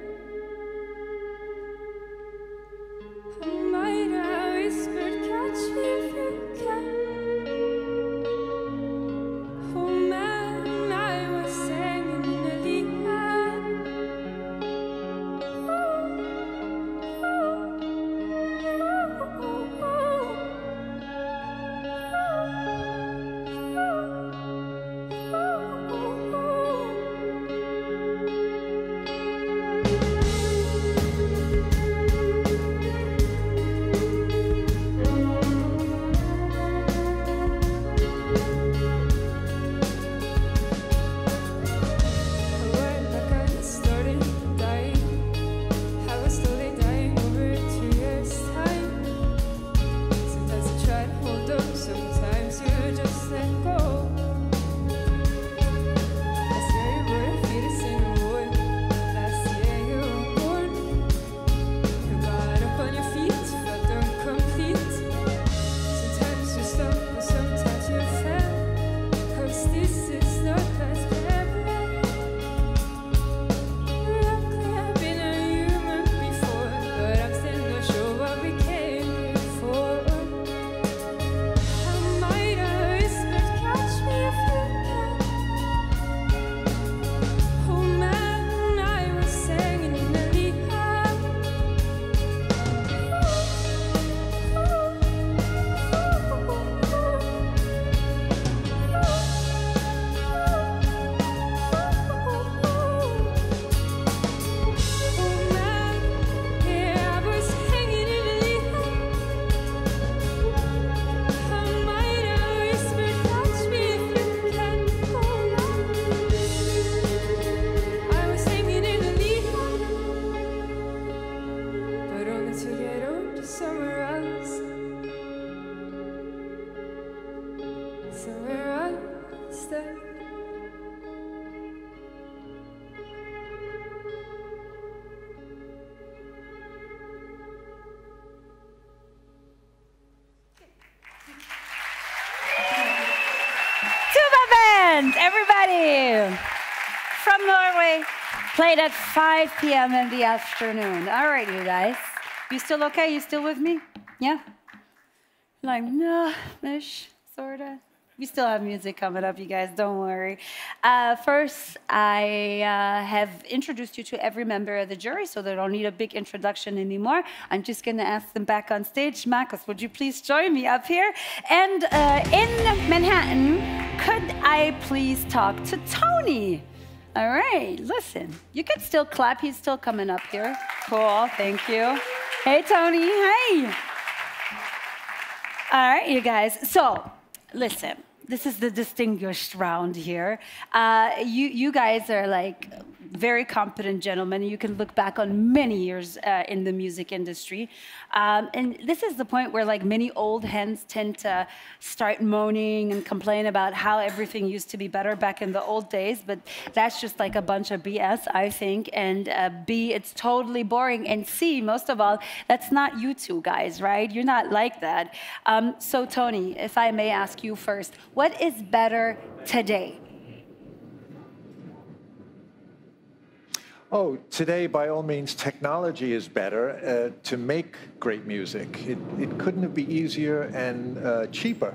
At 5 p.m. in the afternoon. All right, you guys. You still okay? You still with me? Yeah? Like, no, ish, sorta. We still have music coming up, you guys, don't worry. Uh, first, I uh, have introduced you to every member of the jury, so they don't need a big introduction anymore. I'm just gonna ask them back on stage. Markus, would you please join me up here? And uh, in Manhattan, could I please talk to Tony? All right, listen, you can still clap. He's still coming up here. Cool, thank you. Hey, Tony, hey. All right, you guys. So, listen, this is the distinguished round here. Uh, you, you guys are like very competent gentlemen. You can look back on many years uh, in the music industry. Um, and this is the point where like many old hens tend to start moaning and complain about how everything used to be better back in the old days. But that's just like a bunch of BS, I think. And uh, B, it's totally boring. And C, most of all, that's not you two guys, right? You're not like that. Um, so Tony, if I may ask you first, what is better today? Oh, today, by all means, technology is better uh, to make great music. It, it couldn't have been easier and uh, cheaper.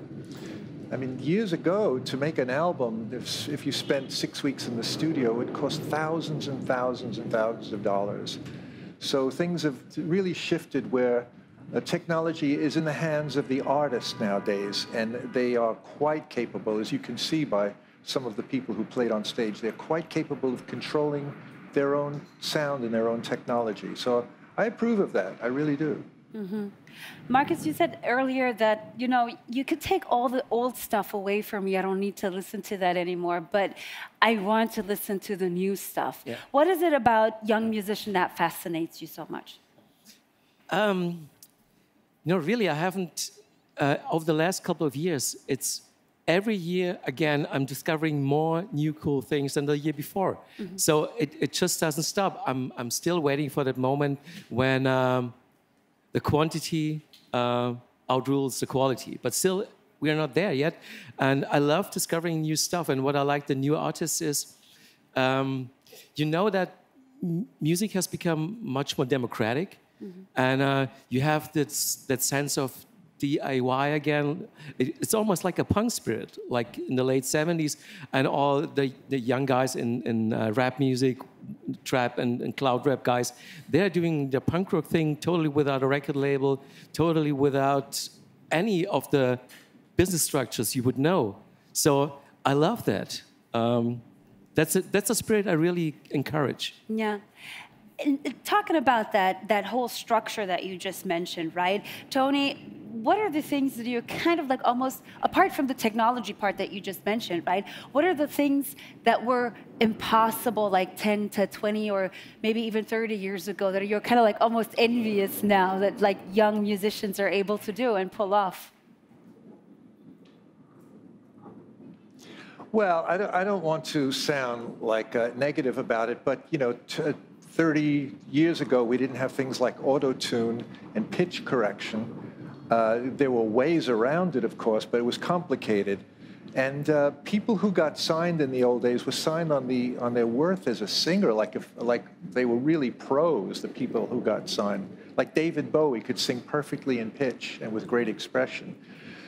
I mean, years ago, to make an album, if, if you spent six weeks in the studio, it cost thousands and thousands and thousands of dollars. So things have really shifted where uh, technology is in the hands of the artists nowadays, and they are quite capable, as you can see by some of the people who played on stage, they're quite capable of controlling their own sound and their own technology. So I approve of that. I really do. hmm Markus, you said earlier that you know you could take all the old stuff away from me. I don't need to listen to that anymore, but I want to listen to the new stuff. Yeah. What is it about young musician that fascinates you so much? Um, no, really, I haven't. Uh, over the last couple of years, it's every year again. I'm discovering more new cool things than the year before. Mhm. So it, it just doesn't stop. I'm I'm still waiting for that moment when um, the quantity uh, outrules the quality. But still, we are not there yet. And I love discovering new stuff. And what I like the new artists is, um, you know that m- music has become much more democratic, and uh, you have this that sense of DIY again. It, it's almost like a punk spirit, like in the late 70s, and all the, the young guys in, in uh, rap music, trap and, and cloud rap guys, they're doing the punk rock thing totally without a record label, totally without any of the business structures you would know. So I love that. Um, that's a, that's a spirit I really encourage. Yeah. And uh, talking about that that whole structure that you just mentioned, right? Tony, what are the things that you're kind of like almost apart from the technology part that you just mentioned, right? What are the things that were impossible like 10 to 20 or maybe even 30 years ago that you're kind of like almost envious now that like young musicians are able to do and pull off? Well, I don't, I don't want to sound like uh, negative about it, but you know, uh, 30 years ago, we didn't have things like auto tune and pitch correction. Uh, there were ways around it, of course, but it was complicated. And uh, people who got signed in the old days were signed on the on their worth as a singer, like if like they were really pros. The people who got signed, like David Bowie, could sing perfectly in pitch and with great expression.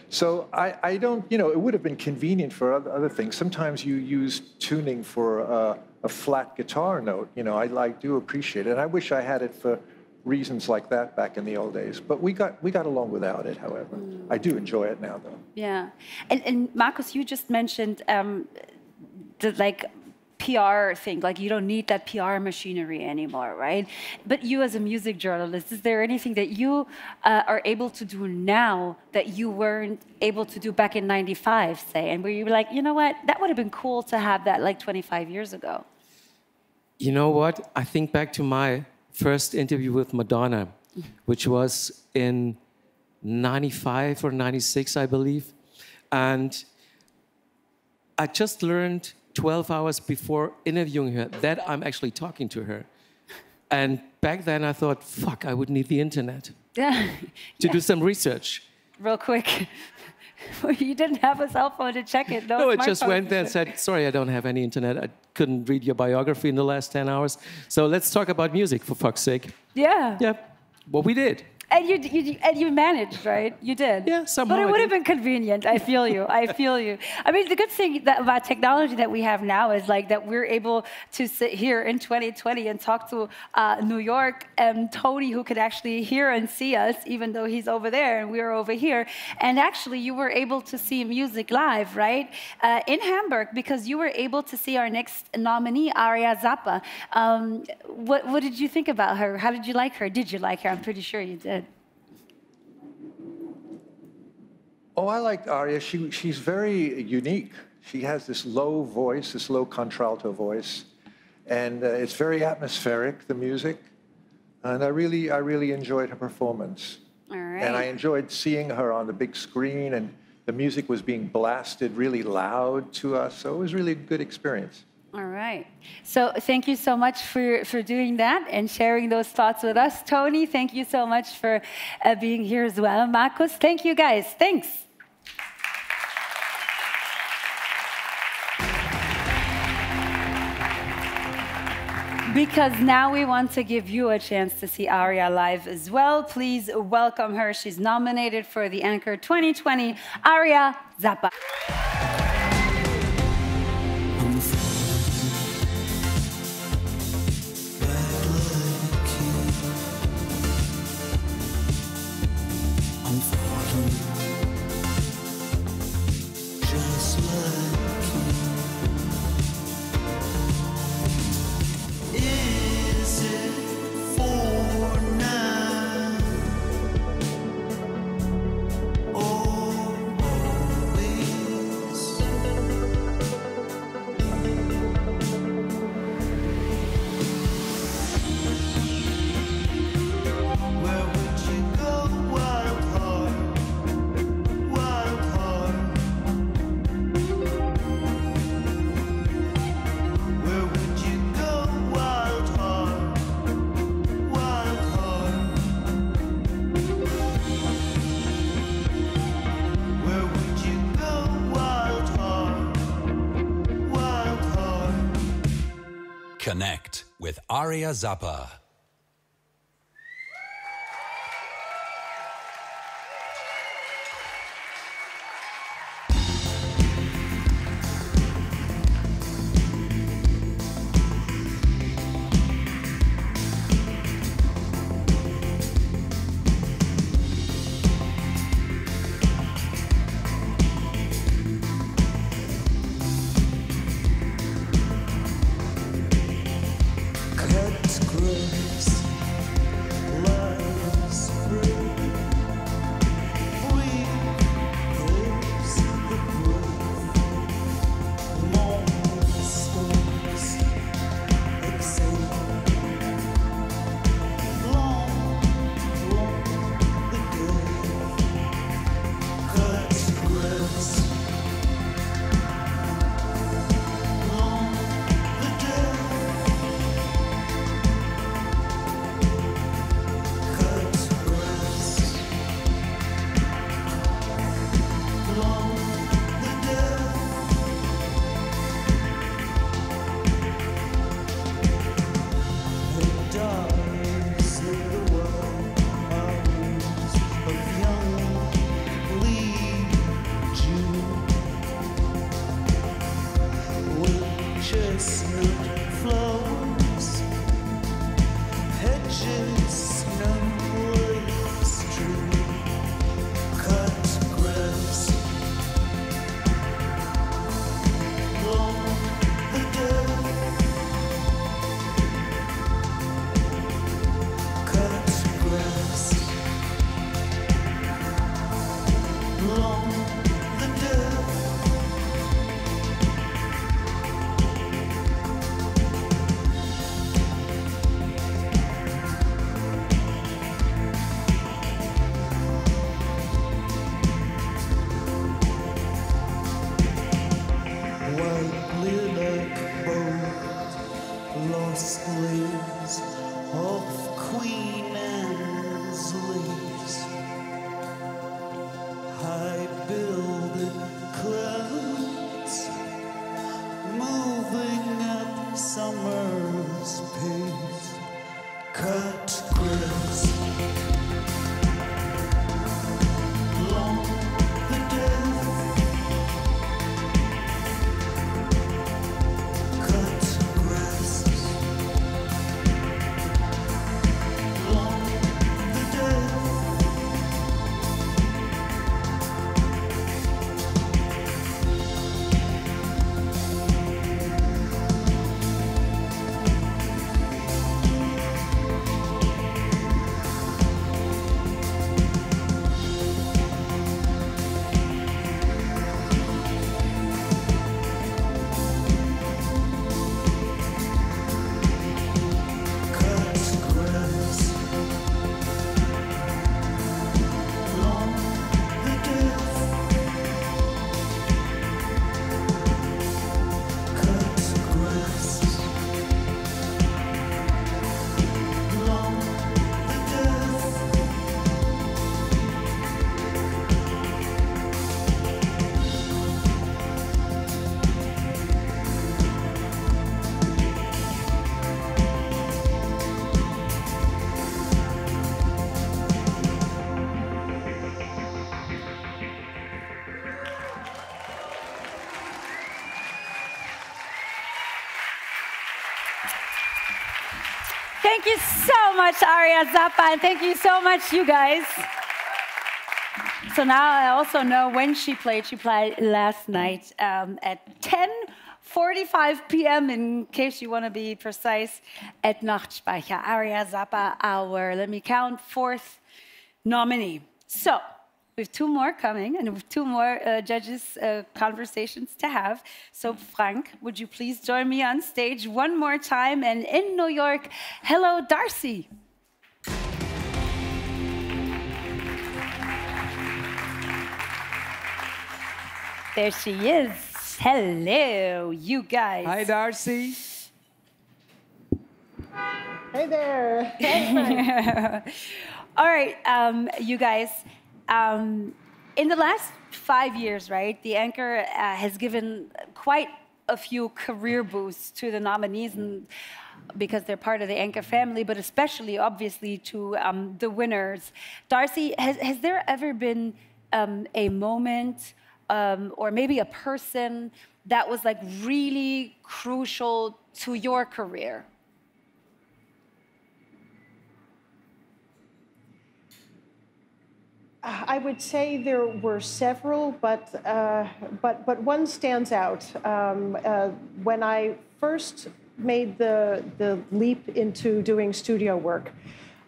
So I, I don't, you know, it would have been convenient for other, other things. Sometimes you use tuning for uh, a flat guitar note. You know, I, I do appreciate it. And I wish I had it for reasons like that back in the old days. But we got, we got along without it, however. I do enjoy it now, though. Yeah. And, and Markus, you just mentioned um, the like PR thing, like you don't need that PR machinery anymore, right? But you, as a music journalist, is there anything that you uh, are able to do now that you weren't able to do back in 95, say, and where you were like, you know what, that would have been cool to have that like 25 years ago? You know what? I think back to my first interview with Madonna, which was in 95 or 96, I believe. And I just learned 12 hours before interviewing her that I'm actually talking to her. And back then I thought, fuck, I would need the internet [LAUGHS] Yeah. to do some research. Real quick. [LAUGHS] you didn't have a cell phone to check it. No, No, it just went there and said, sorry, I don't have any internet. I couldn't read your biography in the last 10 hours. So let's talk about music, for fuck's sake. Yeah. Yeah, what we did. And you, you and you managed, right? You did. Yeah, somehow But it would have been convenient. I feel you. I feel you. I mean, the good thing that about technology that we have now is like that we're able to sit here in 2020 and talk to uh, New York and Tony, who could actually hear and see us, even though he's over there and we're over here. And actually, you were able to see music live, right, uh, in Hamburg, because you were able to see our next nominee, Arya Zappa. Um, what, what did you think about her? How did you like her? Did you like her? I'm pretty sure you did. Oh, I liked Arya. She, she's very unique. She has this low voice, this low contralto voice, and uh, it's very atmospheric, the music. And I really, I really enjoyed her performance. All right. And I enjoyed seeing her on the big screen, and the music was being blasted really loud to us. So it was really a good experience. All right. So thank you so much for, for doing that and sharing those thoughts with us. Tony, thank you so much for uh, being here as well. Markus, thank you guys. Thanks. Because now we want to give you a chance to see Arya live as well. Please welcome her. She's nominated for the Anchor 2020, Arya Zappa. With Arya Zappa. Much, Arya Zappa, and thank you so much, you guys. So now I also know when she played. She played last night um, at 10:45 p.m. In case you want to be precise, at Nochtspeicher. Arya Zappa, our let me count fourth nominee. So we have two more coming, and we have two more uh, judges' uh, conversations to have. So Frank, would you please join me on stage one more time? And in New York, hello, Darcy. There she is. Hello, you guys. Hi, Darcy. Hey there. Hey, [LAUGHS] All right, um, you guys. Um, in the last five years, right, the anchor uh, has given quite a few career boosts to the nominees, and because they're part of the anchor family, but especially, obviously, to um, the winners. Darcy, has, has there ever been um, a moment, um, or maybe a person that was like really crucial to your career? I would say there were several, but uh, but but one stands out. Um, uh, when I first made the the leap into doing studio work,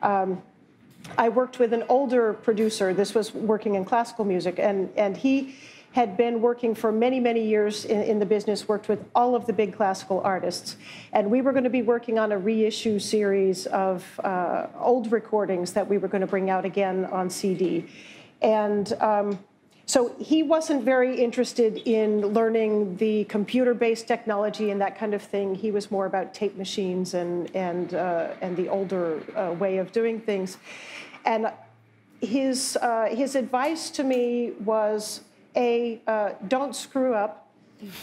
um, I worked with an older producer. This was working in classical music, and and he had been working for many many years in, in the business. Worked with all of the big classical artists, and we were going to be working on a reissue series of uh, old recordings that we were going to bring out again on CD. And um, so he wasn't very interested in learning the computer-based technology and that kind of thing. He was more about tape machines and and uh, and the older uh, way of doing things. And his uh, his advice to me was: a uh, don't screw up,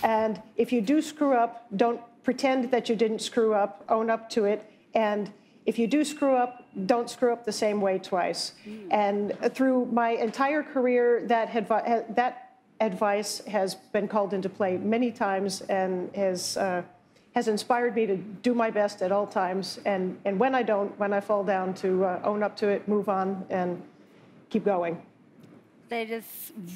and if you do screw up, don't pretend that you didn't screw up. Own up to it, and if you do screw up, don't screw up the same way twice. And through my entire career, that, advi- that advice has been called into play many times and has, uh, has inspired me to do my best at all times. And, and when I don't, when I fall down, to uh, own up to it, move on, and keep going. That is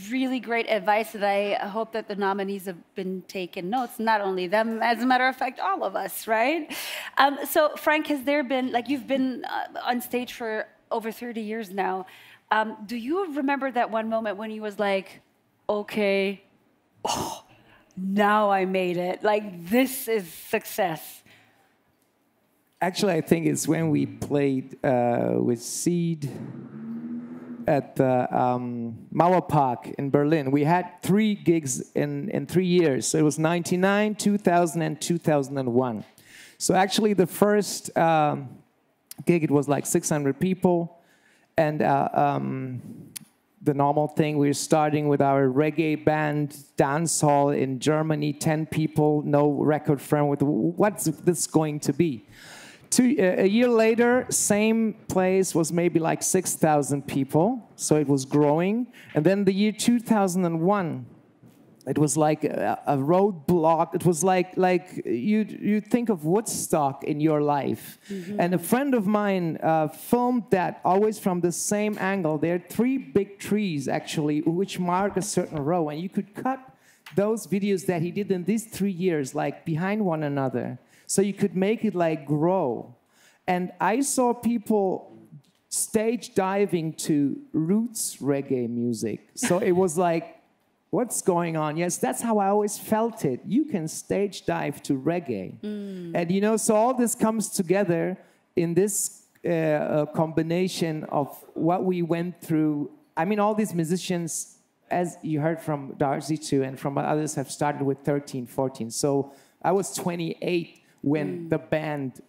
really great advice that I hope that the nominees have been taking notes. Not only them, as a matter of fact, all of us, right? Um, so, Frank, has there been, like, you've been uh, on stage for over 30 years now. Um, do you remember that one moment when you was like, okay, oh, now I made it? Like, this is success. Actually, I think it's when we played uh, with Seeed at the um, Mauer Park in Berlin. We had three gigs in, in three years. So it was 99, 2000, and 2001. So actually, the first um, gig, it was like 600 people. And uh, um, the normal thing, we we're starting with our reggae band dance hall in Germany, 10 people, no record firm. With what's this going to be? Two, uh, a year later, same place was maybe like 6,000 people, so it was growing. And then the year 2001, it was like a, a roadblock. It was like like you you think of Woodstock in your life. And a friend of mine uh, filmed that always from the same angle. There are three big trees actually, which mark a certain row, and you could cut those videos that he did in these three years like behind one another, so you could make it like grow. And I saw people stage diving to roots reggae music. So it was like what's going on? Yes, that's how I always felt it. You can stage dive to reggae. And you know, so all this comes together in this uh, uh, combination of what we went through. I mean, all these musicians, as you heard from Darcy too, and from others, have started with 13, 14. So I was 28 when the band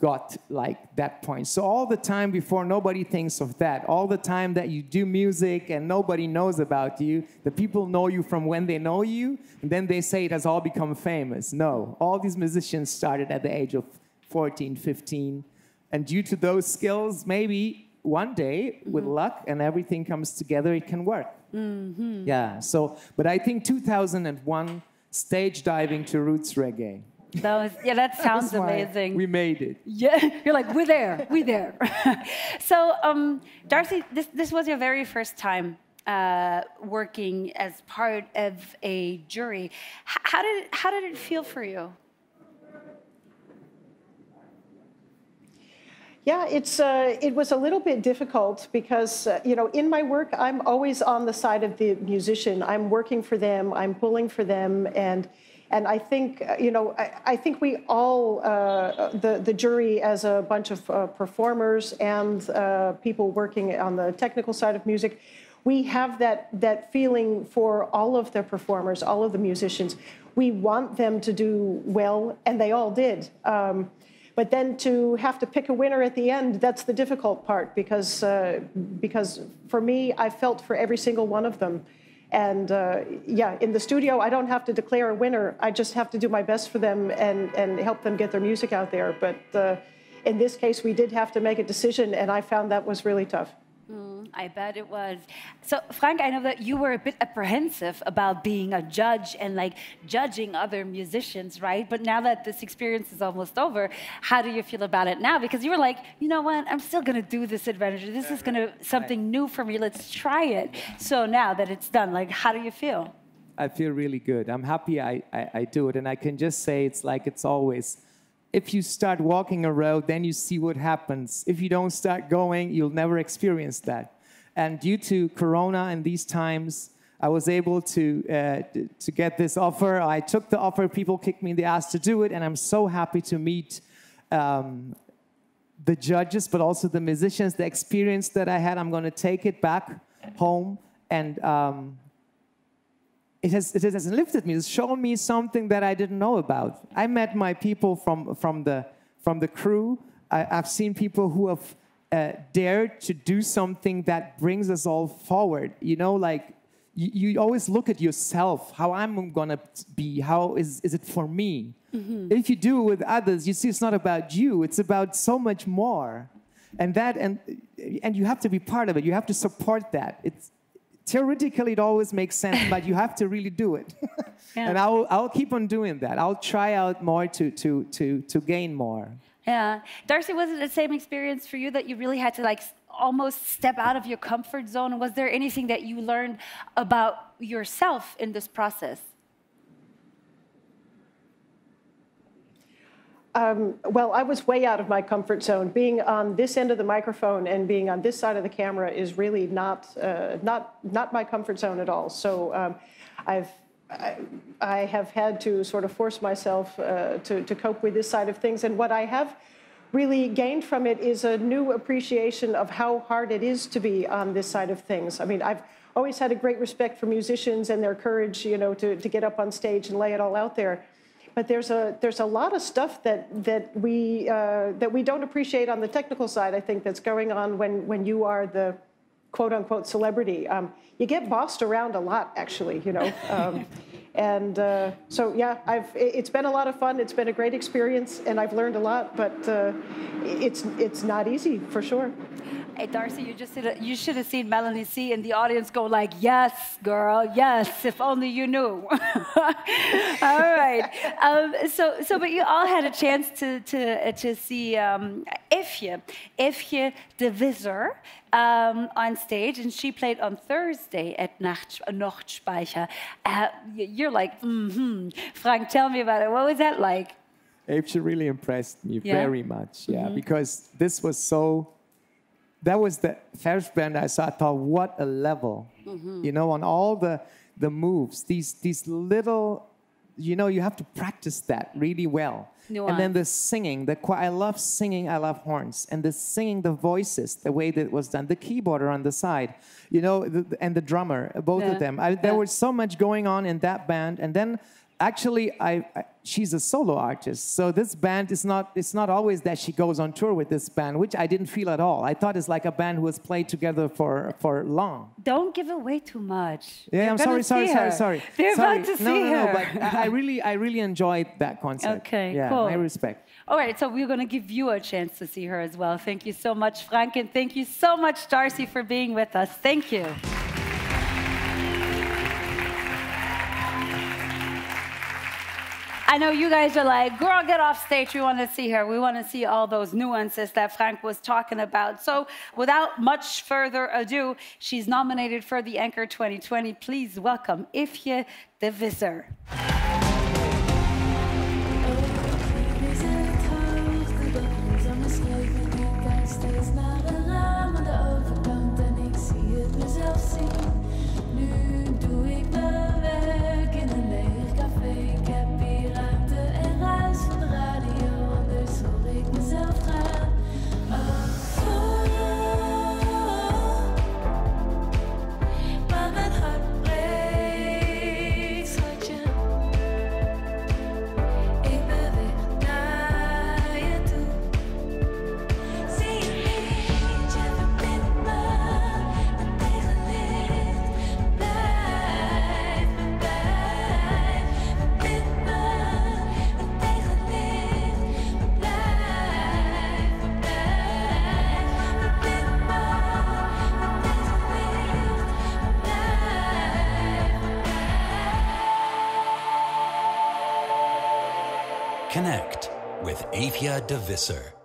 got like that point. So all the time before nobody thinks of that, all the time that you do music and nobody knows about you, the people know you from when they know you, and then they say it has all become famous. No, all these musicians started at the age of 14, 15, and due to those skills, maybe one day with luck and everything comes together, it can work. Mm-hmm. Yeah. So, but I think 2001 stage diving to roots reggae. That was, yeah, that sounds That's amazing. We made it. Yeah, [LAUGHS] you're like, we're there, we're there. [LAUGHS] so, um, Darcy, this, this was your very first time uh, working as part of a jury. H- how did it, how did it feel for you? Yeah, it's uh, it was a little bit difficult because uh, you know in my work I'm always on the side of the musician. I'm working for them. I'm pulling for them, and and I think uh, you know I, I think we all uh, the the jury as a bunch of uh, performers and uh, people working on the technical side of music. We have that that feeling for all of the performers, all of the musicians. We want them to do well, and they all did. Um, but then to have to pick a winner at the end, that's the difficult part because, uh, because for me, I felt for every single one of them. And uh, yeah, in the studio, I don't have to declare a winner. I just have to do my best for them and, and help them get their music out there. But uh, in this case, we did have to make a decision, and I found that was really tough. Mm, I bet it was. So, Frank, I know that you were a bit apprehensive about being a judge and like judging other musicians, right? But now that this experience is almost over, how do you feel about it now? Because you were like, you know what? I'm still gonna do this adventure. This is gonna something new for me. Let's try it. So now that it's done, like, how do you feel? I feel really good. I'm happy I, I, I do it. And I can just say it's like it's always. If you start walking a road, then you see what happens. If you don't start going, you'll never experience that. And due to Corona and these times, I was able to, uh, to get this offer. I took the offer, people kicked me in the ass to do it, and I'm so happy to meet um, the judges, but also the musicians. The experience that I had, I'm going to take it back home and um, it has it has lifted me. It's shown me something that I didn't know about. I met my people from from the from the crew. I, I've seen people who have uh, dared to do something that brings us all forward. You know, like you, you always look at yourself. How I'm gonna be? How is is it for me? If you do it with others, you see it's not about you. It's about so much more. And that and and you have to be part of it. You have to support that. It's theoretically it always makes sense, but you have to really do it. [LAUGHS] and I'll I'll keep on doing that. I'll try out more to to to to gain more. Yeah. Darcy, was it the same experience for you that you really had to like almost step out of your comfort zone? Was there anything that you learned about yourself in this process? Um, well, I was way out of my comfort zone. Being on this end of the microphone and being on this side of the camera is really not uh, not not my comfort zone at all. So um, I've I, I have had to sort of force myself uh, to to cope with this side of things. And what I have really gained from it is a new appreciation of how hard it is to be on this side of things. I mean, I've always had a great respect for musicians and their courage, you know, to, to get up on stage and lay it all out there. But there's a there's a lot of stuff that that we uh, that we don't appreciate on the technical side. I think that's going on when when you are the quote unquote celebrity. Um, you get bossed around a lot, actually, you know. [LAUGHS] Um, And uh, so, yeah, I've, it- it's been a lot of fun. It's been a great experience, and I've learned a lot. But uh, it's it's not easy for sure. Hey, Darcy, you just you should have seen Melanie C in the audience go like, "Yes, girl, yes." If only you knew. [LAUGHS] all right. Um, so, so, but you all had a chance to to uh, to see um, Eefje, Eefje de Visser um, on stage, and she played on Thursday at Nocht, Nochtspeicher. Uh, you're like, mm-hmm. Frank, tell me about it. What was that like? Eefje really impressed me Yeah? very much. Yeah, Mhm. because this was so. That was the first band I saw. I thought, what a level! Mhm. You know, on all the the moves, these these little, you know, you have to practice that really well. And then the singing, the. I love singing. I love horns, and the singing, the voices, the way that it was done. The keyboarder on the side, you know, the, and the drummer, both Yeah. of them. I, there Yeah. was so much going on in that band, and then actually I she's a solo artist so this band is not it's not always that she goes on tour with this band which i didn't feel at all i thought it's like a band who has played together for for long Don't give away too much. yeah You're i'm sorry sorry see sorry sorry [LAUGHS] They're sorry. about to no see no her. no but I, I really i really enjoyed that concert Okay, yeah cool. my respect All right, so we're going to give you a chance to see her as well. Thank you so much, Frank, and thank you so much, Darcy, for being with us. Thank you. I know you guys are like, girl, get off stage. We want to see her. We want to see all those nuances that Frank was talking about. So, without much further ado, she's nominated for the Anchor 2020. Please welcome Eefje de Visser. With Avia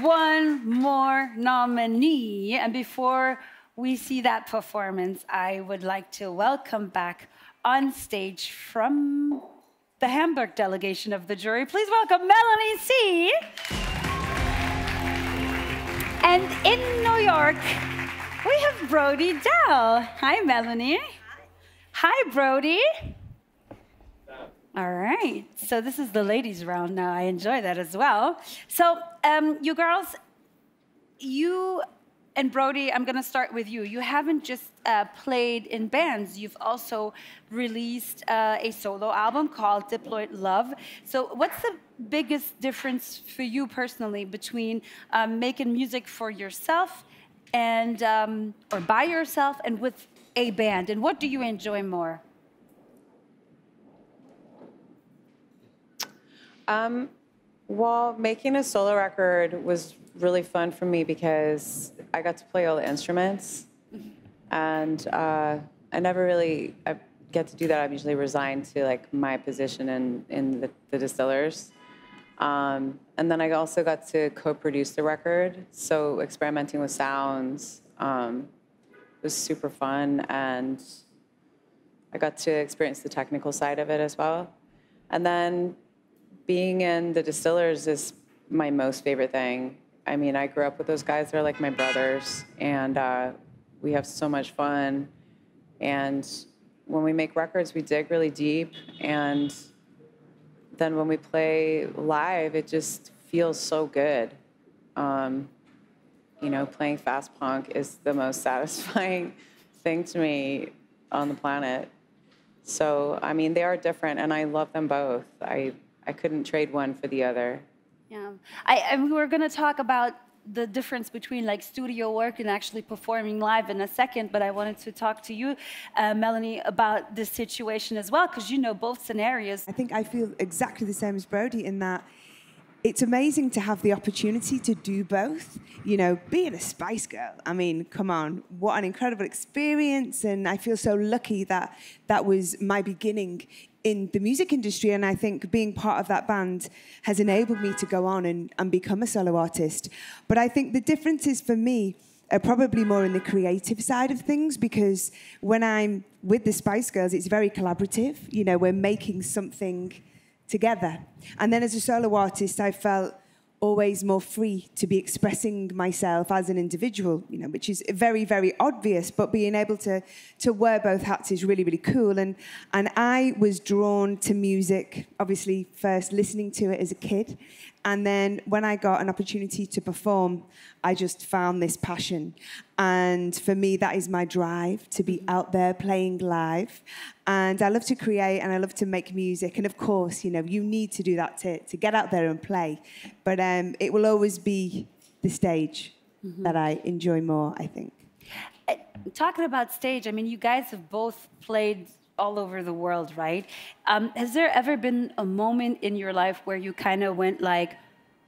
One more nominee. And before we see that performance, I would like to welcome back on stage from the Hamburg delegation of the jury. Please welcome Melanie C. And in New York, we have Brody Dalle. Hi, Melanie. Hi, Brody. All right. So this is the ladies' round now. I enjoy that as well. So, um, you girls, you and Brody, I'm going to start with you. You haven't just uh, played in bands, you've also released uh, a solo album called Diploid Love. So, what's the biggest difference for you personally between um, making music for yourself and um, or by yourself and with a band? And what do you enjoy more? Um, well, making a solo record was really fun for me because I got to play all the instruments, and uh, I never really I get to do that. I'm usually resigned to like my position in in the, the distillers, um, and then I also got to co-produce the record. So experimenting with sounds um, was super fun, and I got to experience the technical side of it as well. And then being in the distillers is my most favorite thing. I mean, I grew up with those guys. They're like my brothers, and uh, we have so much fun. And when we make records, we dig really deep. And then when we play live, it just feels so good. Um, you know, playing fast punk is the most [LAUGHS] satisfying thing to me on the planet. So, I mean, they are different, and I love them both. I, I couldn't trade one for the other. Yeah, I, and we were going to talk about the difference between like studio work and actually performing live in a second, but I wanted to talk to you, uh, Melanie, about this situation as well, because you know both scenarios. I think I feel exactly the same as Brody in that it's amazing to have the opportunity to do both. You know, being a Spice Girl, I mean, come on, what an incredible experience. And I feel so lucky that that was my beginning in the music industry. And I think being part of that band has enabled me to go on and, and become a solo artist. But I think the differences for me are probably more in the creative side of things because when I'm with the Spice Girls, it's very collaborative. You know, we're making something together. And then as a solo artist, I felt always more free to be expressing myself as an individual, you know, which is very, very obvious, but being able to, to wear both hats is really, really cool. And, and I was drawn to music, obviously, first listening to it as a kid. And then when I got an opportunity to perform, I just found this passion. And for me, that is my drive to be out there playing live. And I love to create and I love to make music. And of course, you know, you need to do that to, to get out there and play. But um, it will always be the stage that I enjoy more, I think. Uh, Talking about stage, I mean, you guys have both played all over the world, right? Um, has there ever been a moment in your life where you kind of went like,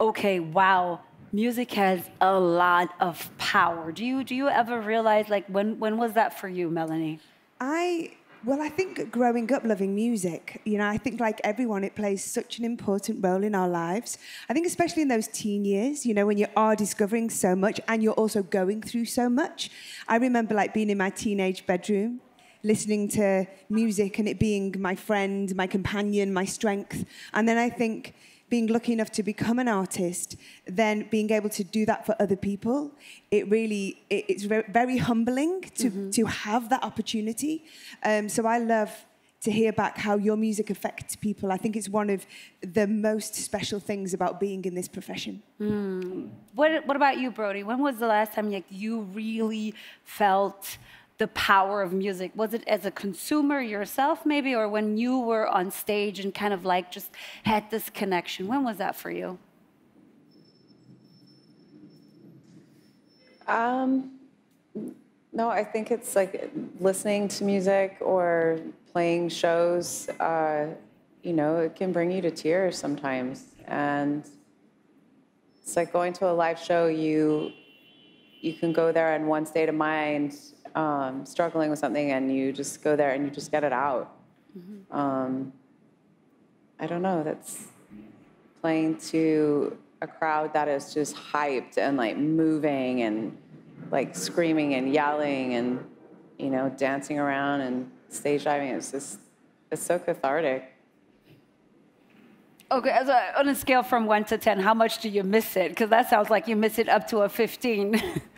okay, wow, music has a lot of power? Do you do you ever realize like when when was that for you, Melanie? I well, I think growing up loving music, you know, I think like everyone, it plays such an important role in our lives. I think especially in those teen years, you know, when you are discovering so much and you're also going through so much. I remember like being in my teenage bedroom, listening to music and it being my friend, my companion, my strength. And then I think being lucky enough to become an artist, then being able to do that for other people, it really it, it's very, very humbling to to have that opportunity. Um, so I love to hear back how your music affects people. I think it's one of the most special things about being in this profession. Hmm. What what about you, Brody? When was the last time like you really felt the power of music? Was it as a consumer yourself, maybe, or when you were on stage and kind of like just had this connection? When was that for you? Um, no, I think it's like listening to music or playing shows. Uh, you know, it can bring you to tears sometimes, and it's like going to a live show. You you can go there in one state of mind, um, struggling with something and you just go there and you just get it out. Um, I don't know, that's playing to a crowd that is just hyped and like moving and like screaming and yelling and, you know, dancing around and stage diving. It's just, it's so cathartic. Okay, so on a scale from one to 10, how much do you miss it? Because that sounds like you miss it up to a 15. [LAUGHS]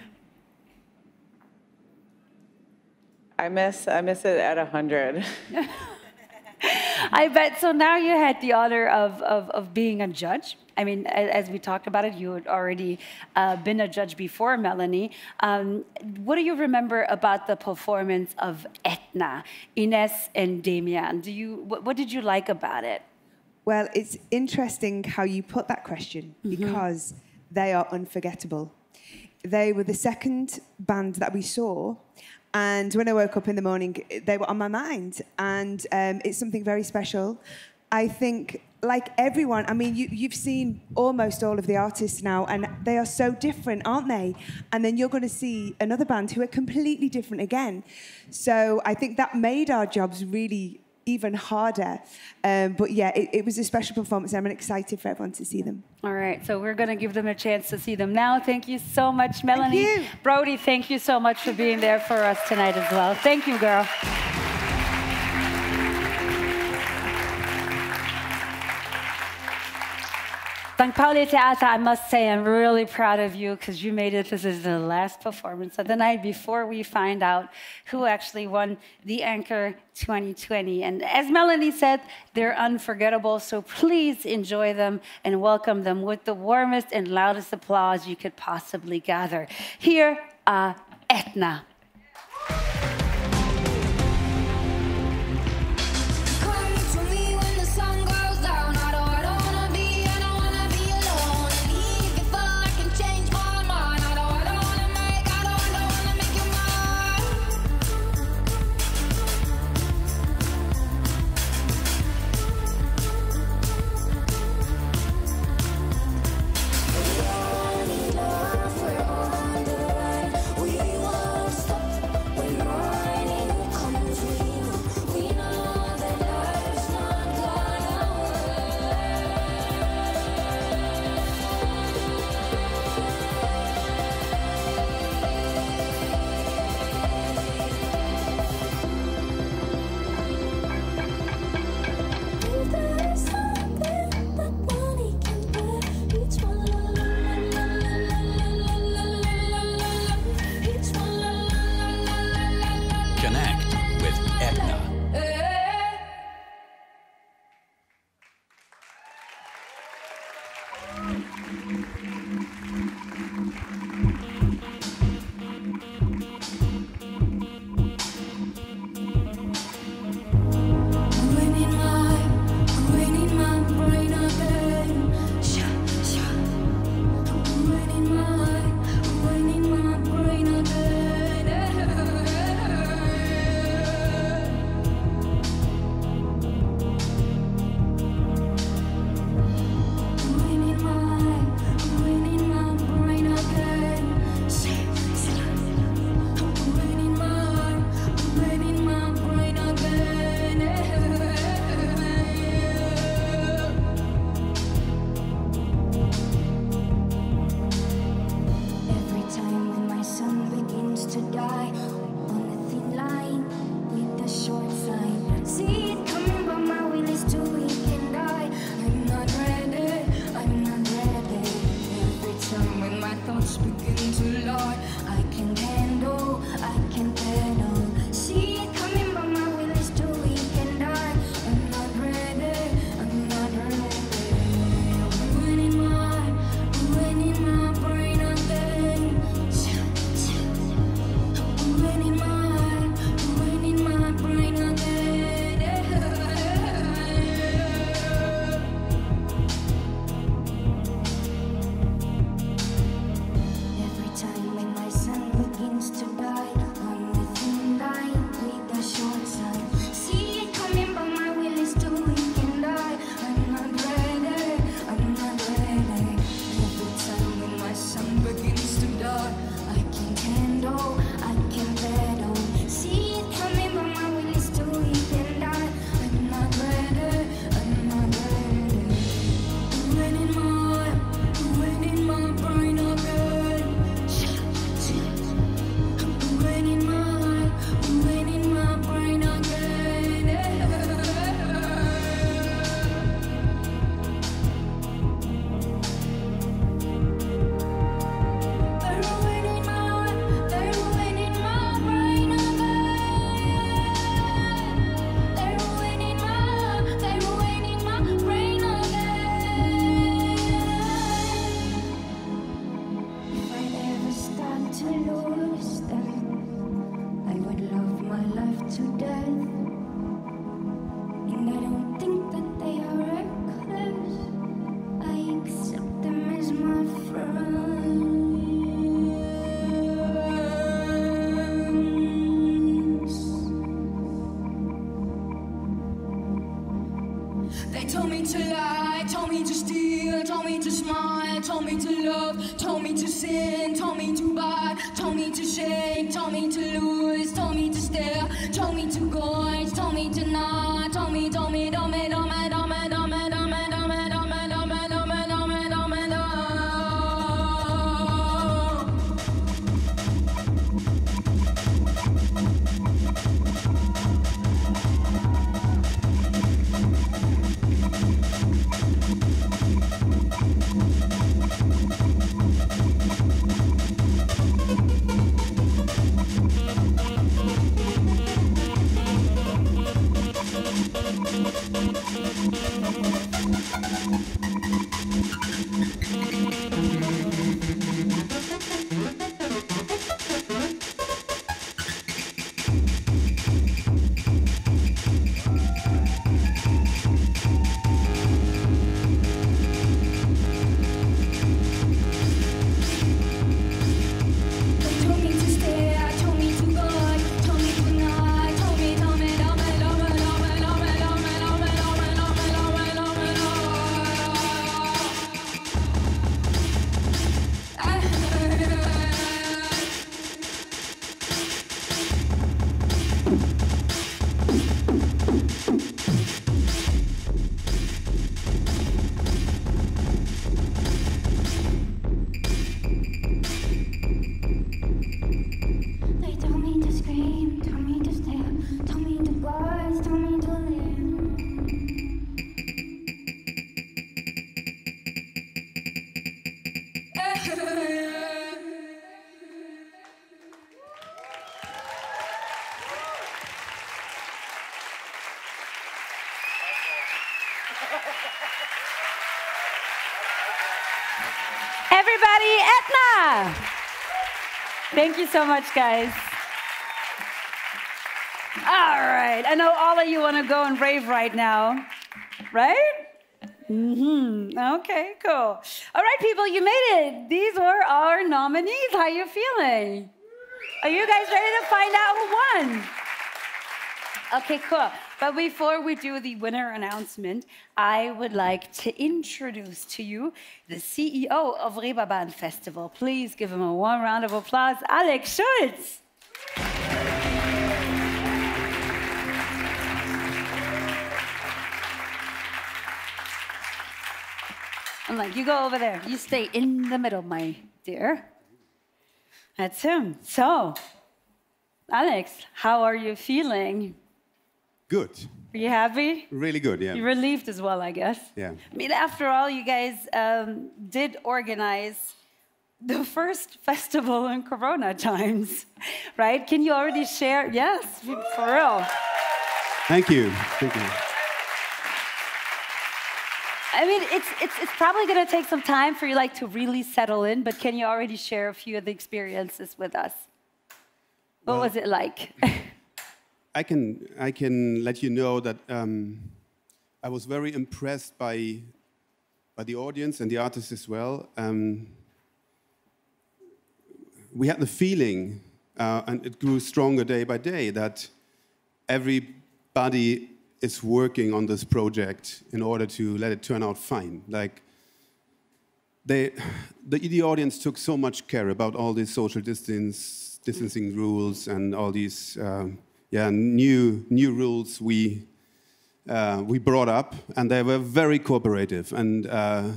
I miss, I miss it at 100. [LAUGHS] I bet. So now you had the honor of, of, of being a judge. I mean, a- as we talked about it, you had already uh, been a judge before, Melanie. Um, what do you remember about the performance of ÄTNA, Ines, and Demian? Do you, what, what did you like about it? Well, it's interesting how you put that question because they are unforgettable. They were the second band that we saw, and when I woke up in the morning, they were on my mind, and um, it's something very special. I think, like everyone, I mean, you, you've seen almost all of the artists now, and they are so different, aren't they? And then you're going to see another band who are completely different again. So I think that made our jobs really even harder. Um, but yeah, it, it was a special performance. and I'm excited for everyone to see them. All right, so we're going to give them a chance to see them now. Thank you so much, Melanie. Brody, thank you so much for being there for us tonight as well. Thank you, girl. St. Pauli Theater, I must say, I'm really proud of you because you made it. This is the last performance of the night before we find out who actually won the Anchor 2020. And as Melanie said, they're unforgettable. So please enjoy them and welcome them with the warmest and loudest applause you could possibly gather. Here are ÄTNA. Thank you so much, guys. All right. I know all of you want to go and rave right now, right? Mm-hmm. Okay, cool. All right, people, you made it. These were our nominees. How you feeling? Are you guys ready to find out who won? Okay, cool. But before we do the winner announcement, I would like to introduce to you the CEO of Reeperbahn Festival. Please give him a warm round of applause, Alex Schulz. I'm like, you go over there. You stay in the middle, my dear. That's him. So, Alex, how are you feeling? Good. Are you happy? Really good, yeah. You're relieved as well, I guess. Yeah. I mean, after all, you guys um, did organize the first [LAUGHS] festival in Corona times, [LAUGHS] right? Can you already share? Yes, for real. Thank you. Thank you. I mean, it's, it's, it's probably going to take some time for you like to really settle in, but can you already share a few of the experiences with us? What was it like? [LAUGHS] I can I can let you know that um, I was very impressed by by the audience and the artists as well. Um, we had the feeling, uh, and it grew stronger day by day, that everybody is working on this project in order to let it turn out fine. Like they, the, the audience took so much care about all these social distance, distancing rules and all these um, yeah, new, new rules we, uh, we brought up, and they were very cooperative. And uh,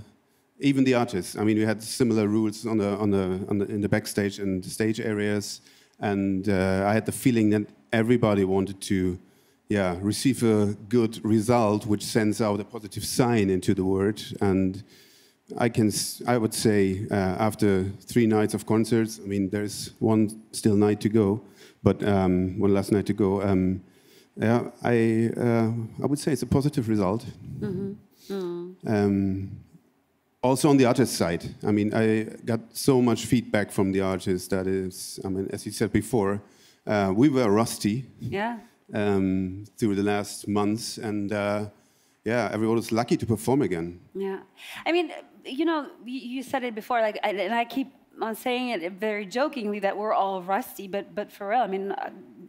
even the artists, I mean, we had similar rules on the, on the, on the, in the backstage and the stage areas, and uh, I had the feeling that everybody wanted to yeah, receive a good result, which sends out a positive sign into the world. And I can, s- I would say, uh, after three nights of concerts, I mean, there's one still night to go, but um, one last night to go. Um, yeah, I, uh, I would say it's a positive result. Um, also on the artist side, I mean, I got so much feedback from the artists that is, I mean, as you said before, uh, we were rusty yeah. um, through the last months, and uh, yeah, everyone was lucky to perform again. Yeah. I mean, you know, you said it before, like, and I keep on saying it very jokingly that we're all rusty, but but for real, I mean,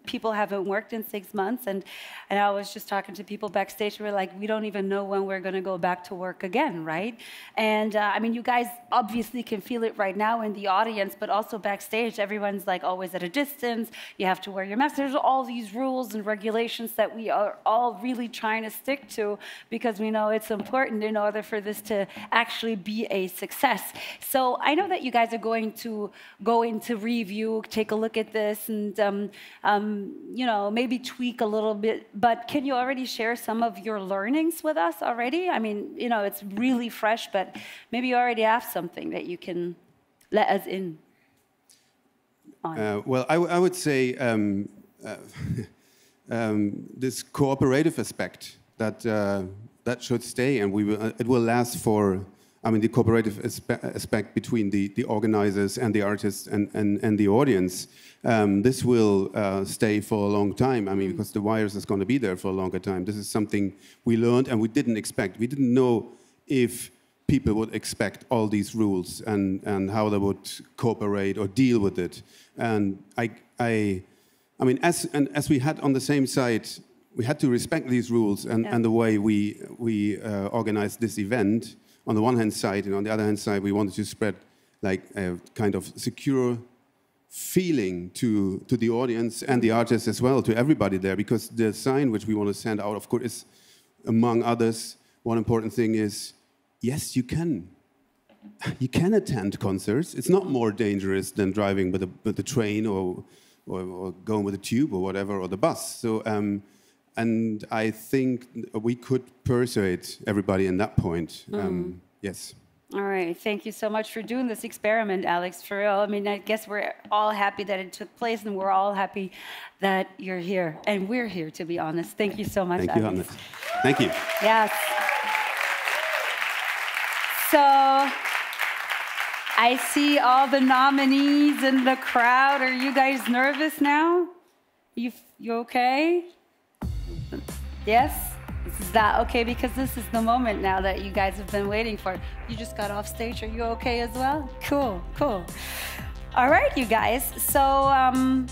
people haven't worked in six months, and and I was just talking to people backstage. We're like, we don't even know when we're going to go back to work again, right? And uh, I mean, you guys obviously can feel it right now in the audience, but also backstage, everyone's like always at a distance. You have to wear your mask. There's all these rules and regulations that we are all really trying to stick to because we know it's important in order for this to actually be a success. So I know that you guys are going to go into review, take a look at this, and um, um, you know maybe tweak a little bit. But can you already share some of your learnings with us already? I mean, you know, it's really fresh, but maybe you already have something that you can let us in. on. Uh, well, I would say um, uh, [LAUGHS] um, this cooperative aspect that uh, that should stay, and we will, uh, it will last for. I mean, the cooperative aspect between the, the organizers and the artists and, and, and the audience. Um, this will uh, stay for a long time. I mean, because the virus is going to be there for a longer time. This is something we learned and we didn't expect. We didn't know if people would expect all these rules and, and how they would cooperate or deal with it. And I, I, I mean, as, and as we had on the same side, we had to respect these rules and, Yeah. and the way we, we uh, organized this event on the one hand side, and on the other hand side, we wanted to spread like a kind of secure feeling to, to the audience and the artists as well, to everybody there, because the sign which we want to send out, of course, is, among others, one important thing is, yes, you can. You can attend concerts. It's not more dangerous than driving with the, with the train or, or, or going with the tube or whatever, or the bus. So, um, and I think we could persuade everybody in that point. Um, yes. All right. Thank you so much for doing this experiment, Alex. For real. I mean, I guess we're all happy that it took place, and we're all happy that you're here, and we're here, to be honest. Thank you so much. Thank you, Alex. Hannes. Thank you. Yes. So I see all the nominees in the crowd. Are you guys nervous now? You you okay? Yes? Is that okay because this is the moment now that you guys have been waiting for. You just got off stage. Are you okay as well? Cool, cool. All right, you guys. So um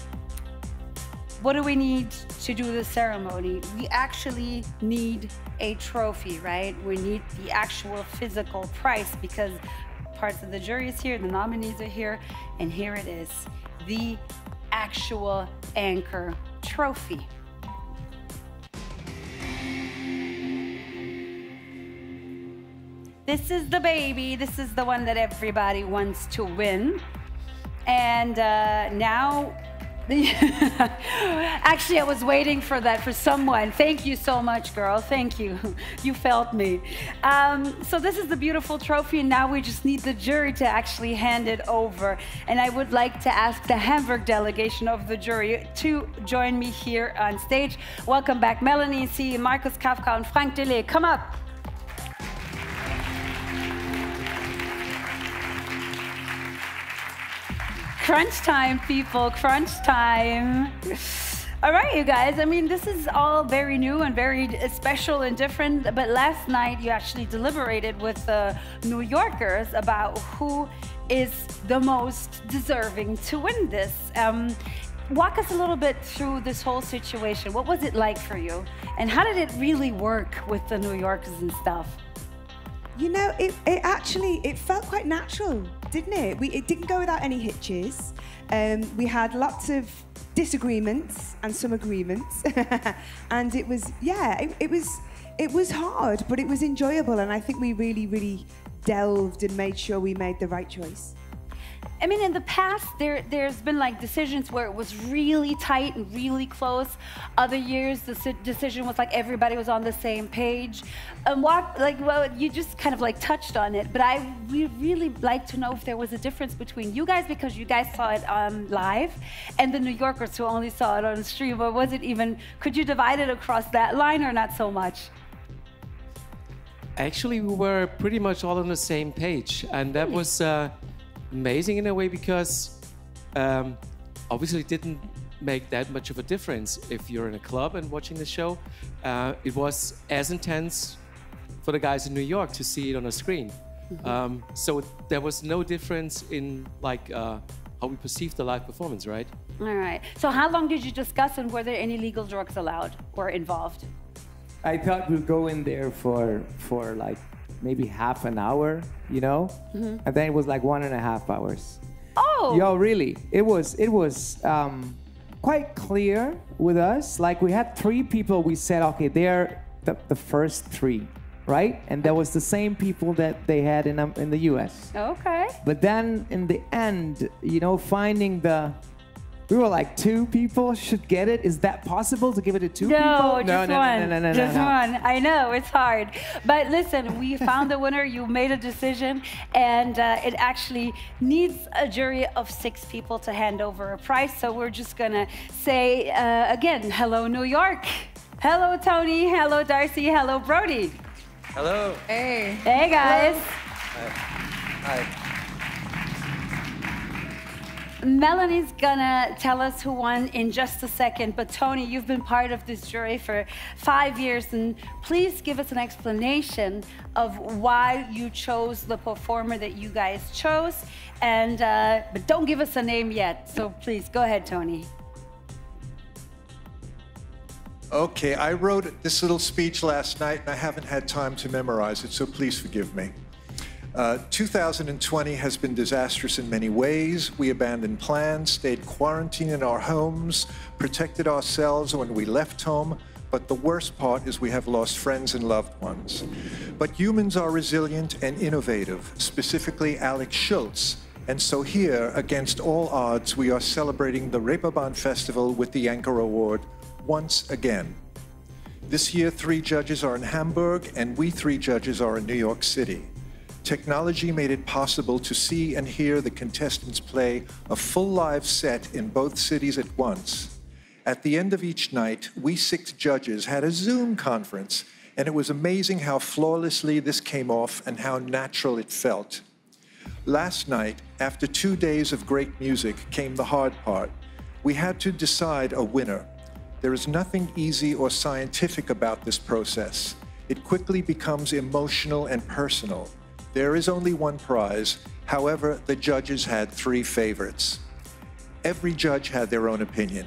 what do we need to do the ceremony? We actually need a trophy, right? We need the actual physical price because parts of the jury is here, the nominees are here, and here it is the actual anchor trophy. This is the baby. This is the one that everybody wants to win. And uh, now, [LAUGHS] actually, I was waiting for that for someone. Thank you so much, girl. Thank you. [LAUGHS] You felt me. Um, so, this is the beautiful trophy, and now we just need the jury to actually hand it over. And I would like to ask the Hamburg delegation of the jury to join me here on stage. Welcome back, Melanie C., Markus Kavka, and Frank Dellé. Come up. Crunch time, people, crunch time. All right, you guys. I mean, this is all very new and very special and different. But last night, you actually deliberated with the New Yorkers about who is the most deserving to win this. Um, walk us a little bit through this whole situation. What was it like for you? And how did it really work with the New Yorkers and stuff? You know, it, it actually it felt quite natural, didn't it? We, it didn't go without any hitches. Um, we had lots of disagreements and some agreements, [LAUGHS] and it was yeah, it, it was it was hard, but it was enjoyable, and I think we really really delved and made sure we made the right choice. I mean, in the past, there there's been like decisions where it was really tight and really close. Other years, the decision was like everybody was on the same page. And what, like, well, you just kind of like touched on it. But I we really like to know if there was a difference between you guys because you guys saw it um, live, and the New Yorkers who only saw it on stream. Or was it even? Could you divide it across that line or not so much? Actually, we were pretty much all on the same page, and that was uh, amazing in a way because um, obviously it didn't make that much of a difference if you're in a club and watching the show. Uh, it was as intense for the guys in New York to see it on a screen. Mhm. Um, so there was no difference in like uh, how we perceive the live performance, right? All right. So how long did you discuss and were there any legal drugs allowed or involved? I thought we'd go in there for for like maybe half an hour, you know, Mhm. and then it was like one and a half hours. Oh. Yo, really? It was it was um, quite clear with us. Like we had three people. We said, okay, they're the, the first three, right? And that was the same people that they had in um, in the U.S. Okay. But then in the end, you know, finding the we were like two people should get it. Is that possible to give it to two no, people? just no, one. no, no, no, no, just no. one. I know it's hard, but listen, we found the winner. You made a decision, and uh, it actually needs a jury of six people to hand over a prize. So we're just gonna say uh, again, hello, New York. Hello, Tony. Hello, Darcy. Hello, Brody. Hello. Hey. Hey, guys. Hi. Hi. Melanie's gonna tell us who won in just a second, but Tony, you've been part of this jury for five years, and please give us an explanation of why you chose the performer that you guys chose, and uh, but don't give us a name yet. So please go ahead, Tony. Okay, I wrote this little speech last night and I haven't had time to memorize it, so please forgive me. Uh, 2020 has been disastrous in many ways. We abandoned plans, stayed quarantined in our homes, protected ourselves when we left home. But the worst part is we have lost friends and loved ones. But humans are resilient and innovative, specifically Alex Schulz. And so here, against all odds, we are celebrating the Reeperbahn Festival with the Anchor Award once again. This year, three judges are in Hamburg, and we three judges are in New York City. Technology made it possible to see and hear the contestants play a full live set in both cities at once. At the end of each night, we six judges had a Zoom conference, and it was amazing how flawlessly this came off and how natural it felt. Last night, after two days of great music, came the hard part. We had to decide a winner. There is nothing easy or scientific about this process. It quickly becomes emotional and personal. There is only one prize. However, the judges had three favorites. Every judge had their own opinion.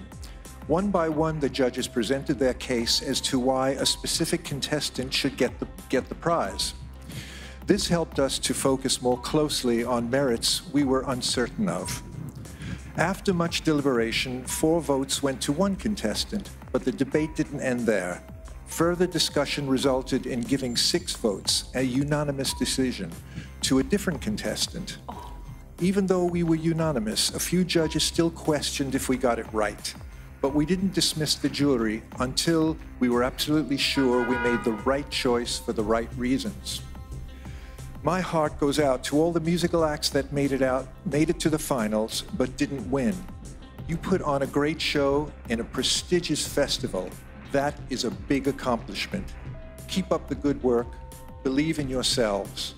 One by one, the judges presented their case as to why a specific contestant should get the, get the prize. This helped us to focus more closely on merits we were uncertain of. After much deliberation, four votes went to one contestant, but the debate didn't end there. Further discussion resulted in giving six votes, a unanimous decision, to a different contestant. Even though we were unanimous, a few judges still questioned if we got it right. But we didn't dismiss the jury until we were absolutely sure we made the right choice for the right reasons. My heart goes out to all the musical acts that made it out, made it to the finals, but didn't win. You put on a great show in a prestigious festival. That is a big accomplishment. Keep up the good work. Believe in yourselves.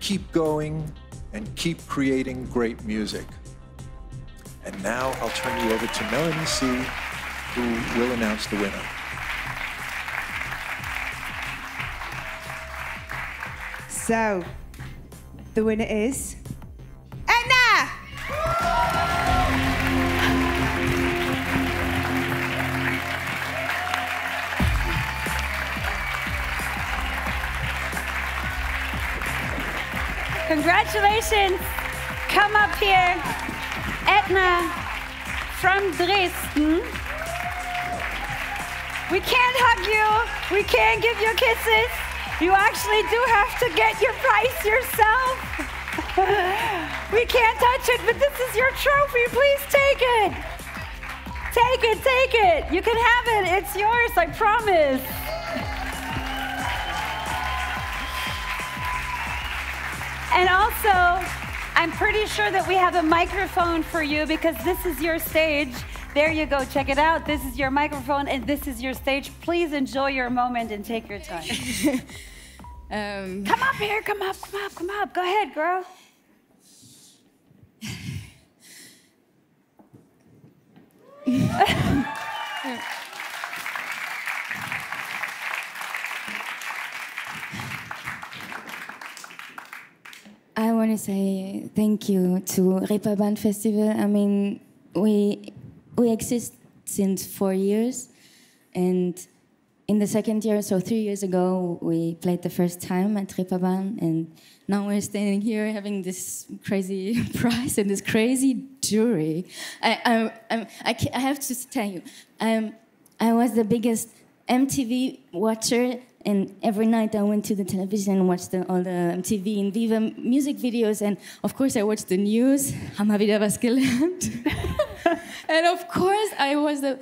Keep going and keep creating great music. And now I'll turn you over to Melanie C., who will announce the winner. So, the winner is ÄTNA! Congratulations. Come up here. ÄTNA from Dresden. We can't hug you. We can't give you kisses. You actually do have to get your prize yourself. [LAUGHS] we can't touch it, but this is your trophy. Please take it. Take it, take it. You can have it. It's yours, I promise. And also, I'm pretty sure that we have a microphone for you because this is your stage. There you go, check it out. This is your microphone and this is your stage. Please enjoy your moment and take your time. [LAUGHS] Um, come up here, come up, come up, come up. Go ahead, girl. I [LAUGHS] want to say thank you to Reeperbahn Festival. I mean, we we exist since four years, and in the second year, so three years ago, we played the first time at Reeperbahn, and now we're standing here having this crazy [LAUGHS] prize and this crazy jury. I I I'm, I, I have to tell you, um, I was the biggest MTV watcher. And every night I went to the television and watched the, all the MTV and Viva music videos. And of course, I watched the news. [LAUGHS] Wieder [LAUGHS] and of course, I was the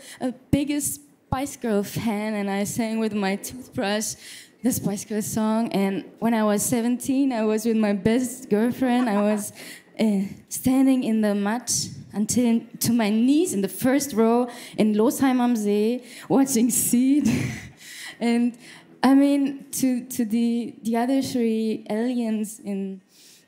biggest Spice Girl fan, and I sang with my toothbrush the Spice Girl song. And when I was 17, I was with my best girlfriend. I was uh, [LAUGHS] standing in the mud until to my knees in the first row in Losheim am See, watching Seeed. and I mean, to, to the, the other three aliens in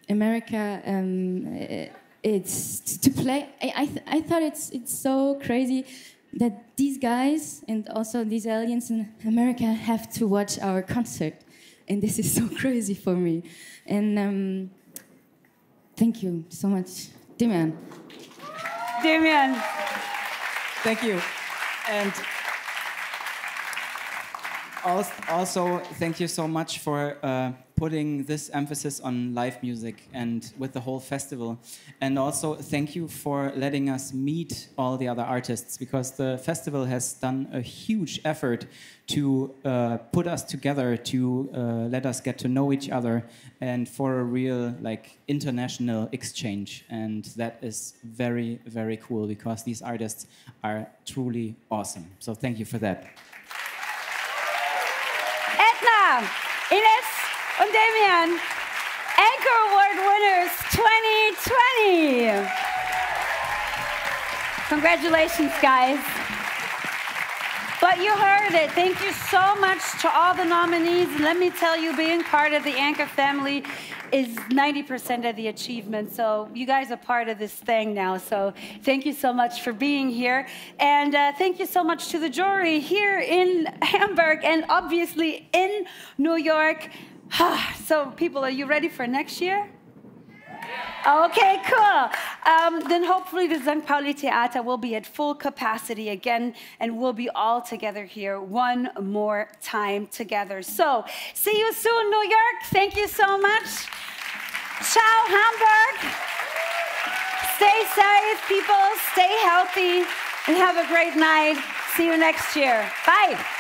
America, um, eh, it's to play. I, I, th- I thought it's, it's so crazy that these guys and also these aliens in America have to watch our concert. And this is so [LAUGHS] crazy for me. And um, thank you so much, Demian. Demian. Thank you. And als- also, thank you so much for uh, putting this emphasis on live music and with the whole festival. And also, thank you for letting us meet all the other artists because the festival has done a huge effort to uh, put us together, to uh, let us get to know each other, and for a real like international exchange. And that is very, very cool because these artists are truly awesome. So thank you for that. Inéz, und Demian, Anchor Award winners 2020. Congratulations, guys. But you heard it. Thank you so much to all the nominees. Let me tell you, being part of the Anchor family is 90% of the achievement. So you guys are part of this thing now. So thank you so much for being here. And uh, thank you so much to the jury here in Hamburg and obviously in New York. [SIGHS] so, people, are you ready for next year? Okay, cool. Um, then hopefully the St. Pauli Theater will be at full capacity again, and we'll be all together here one more time together. So, see you soon, New York. Thank you so much. Ciao, Hamburg. Stay safe, people. Stay healthy, and have a great night. See you next year. Bye.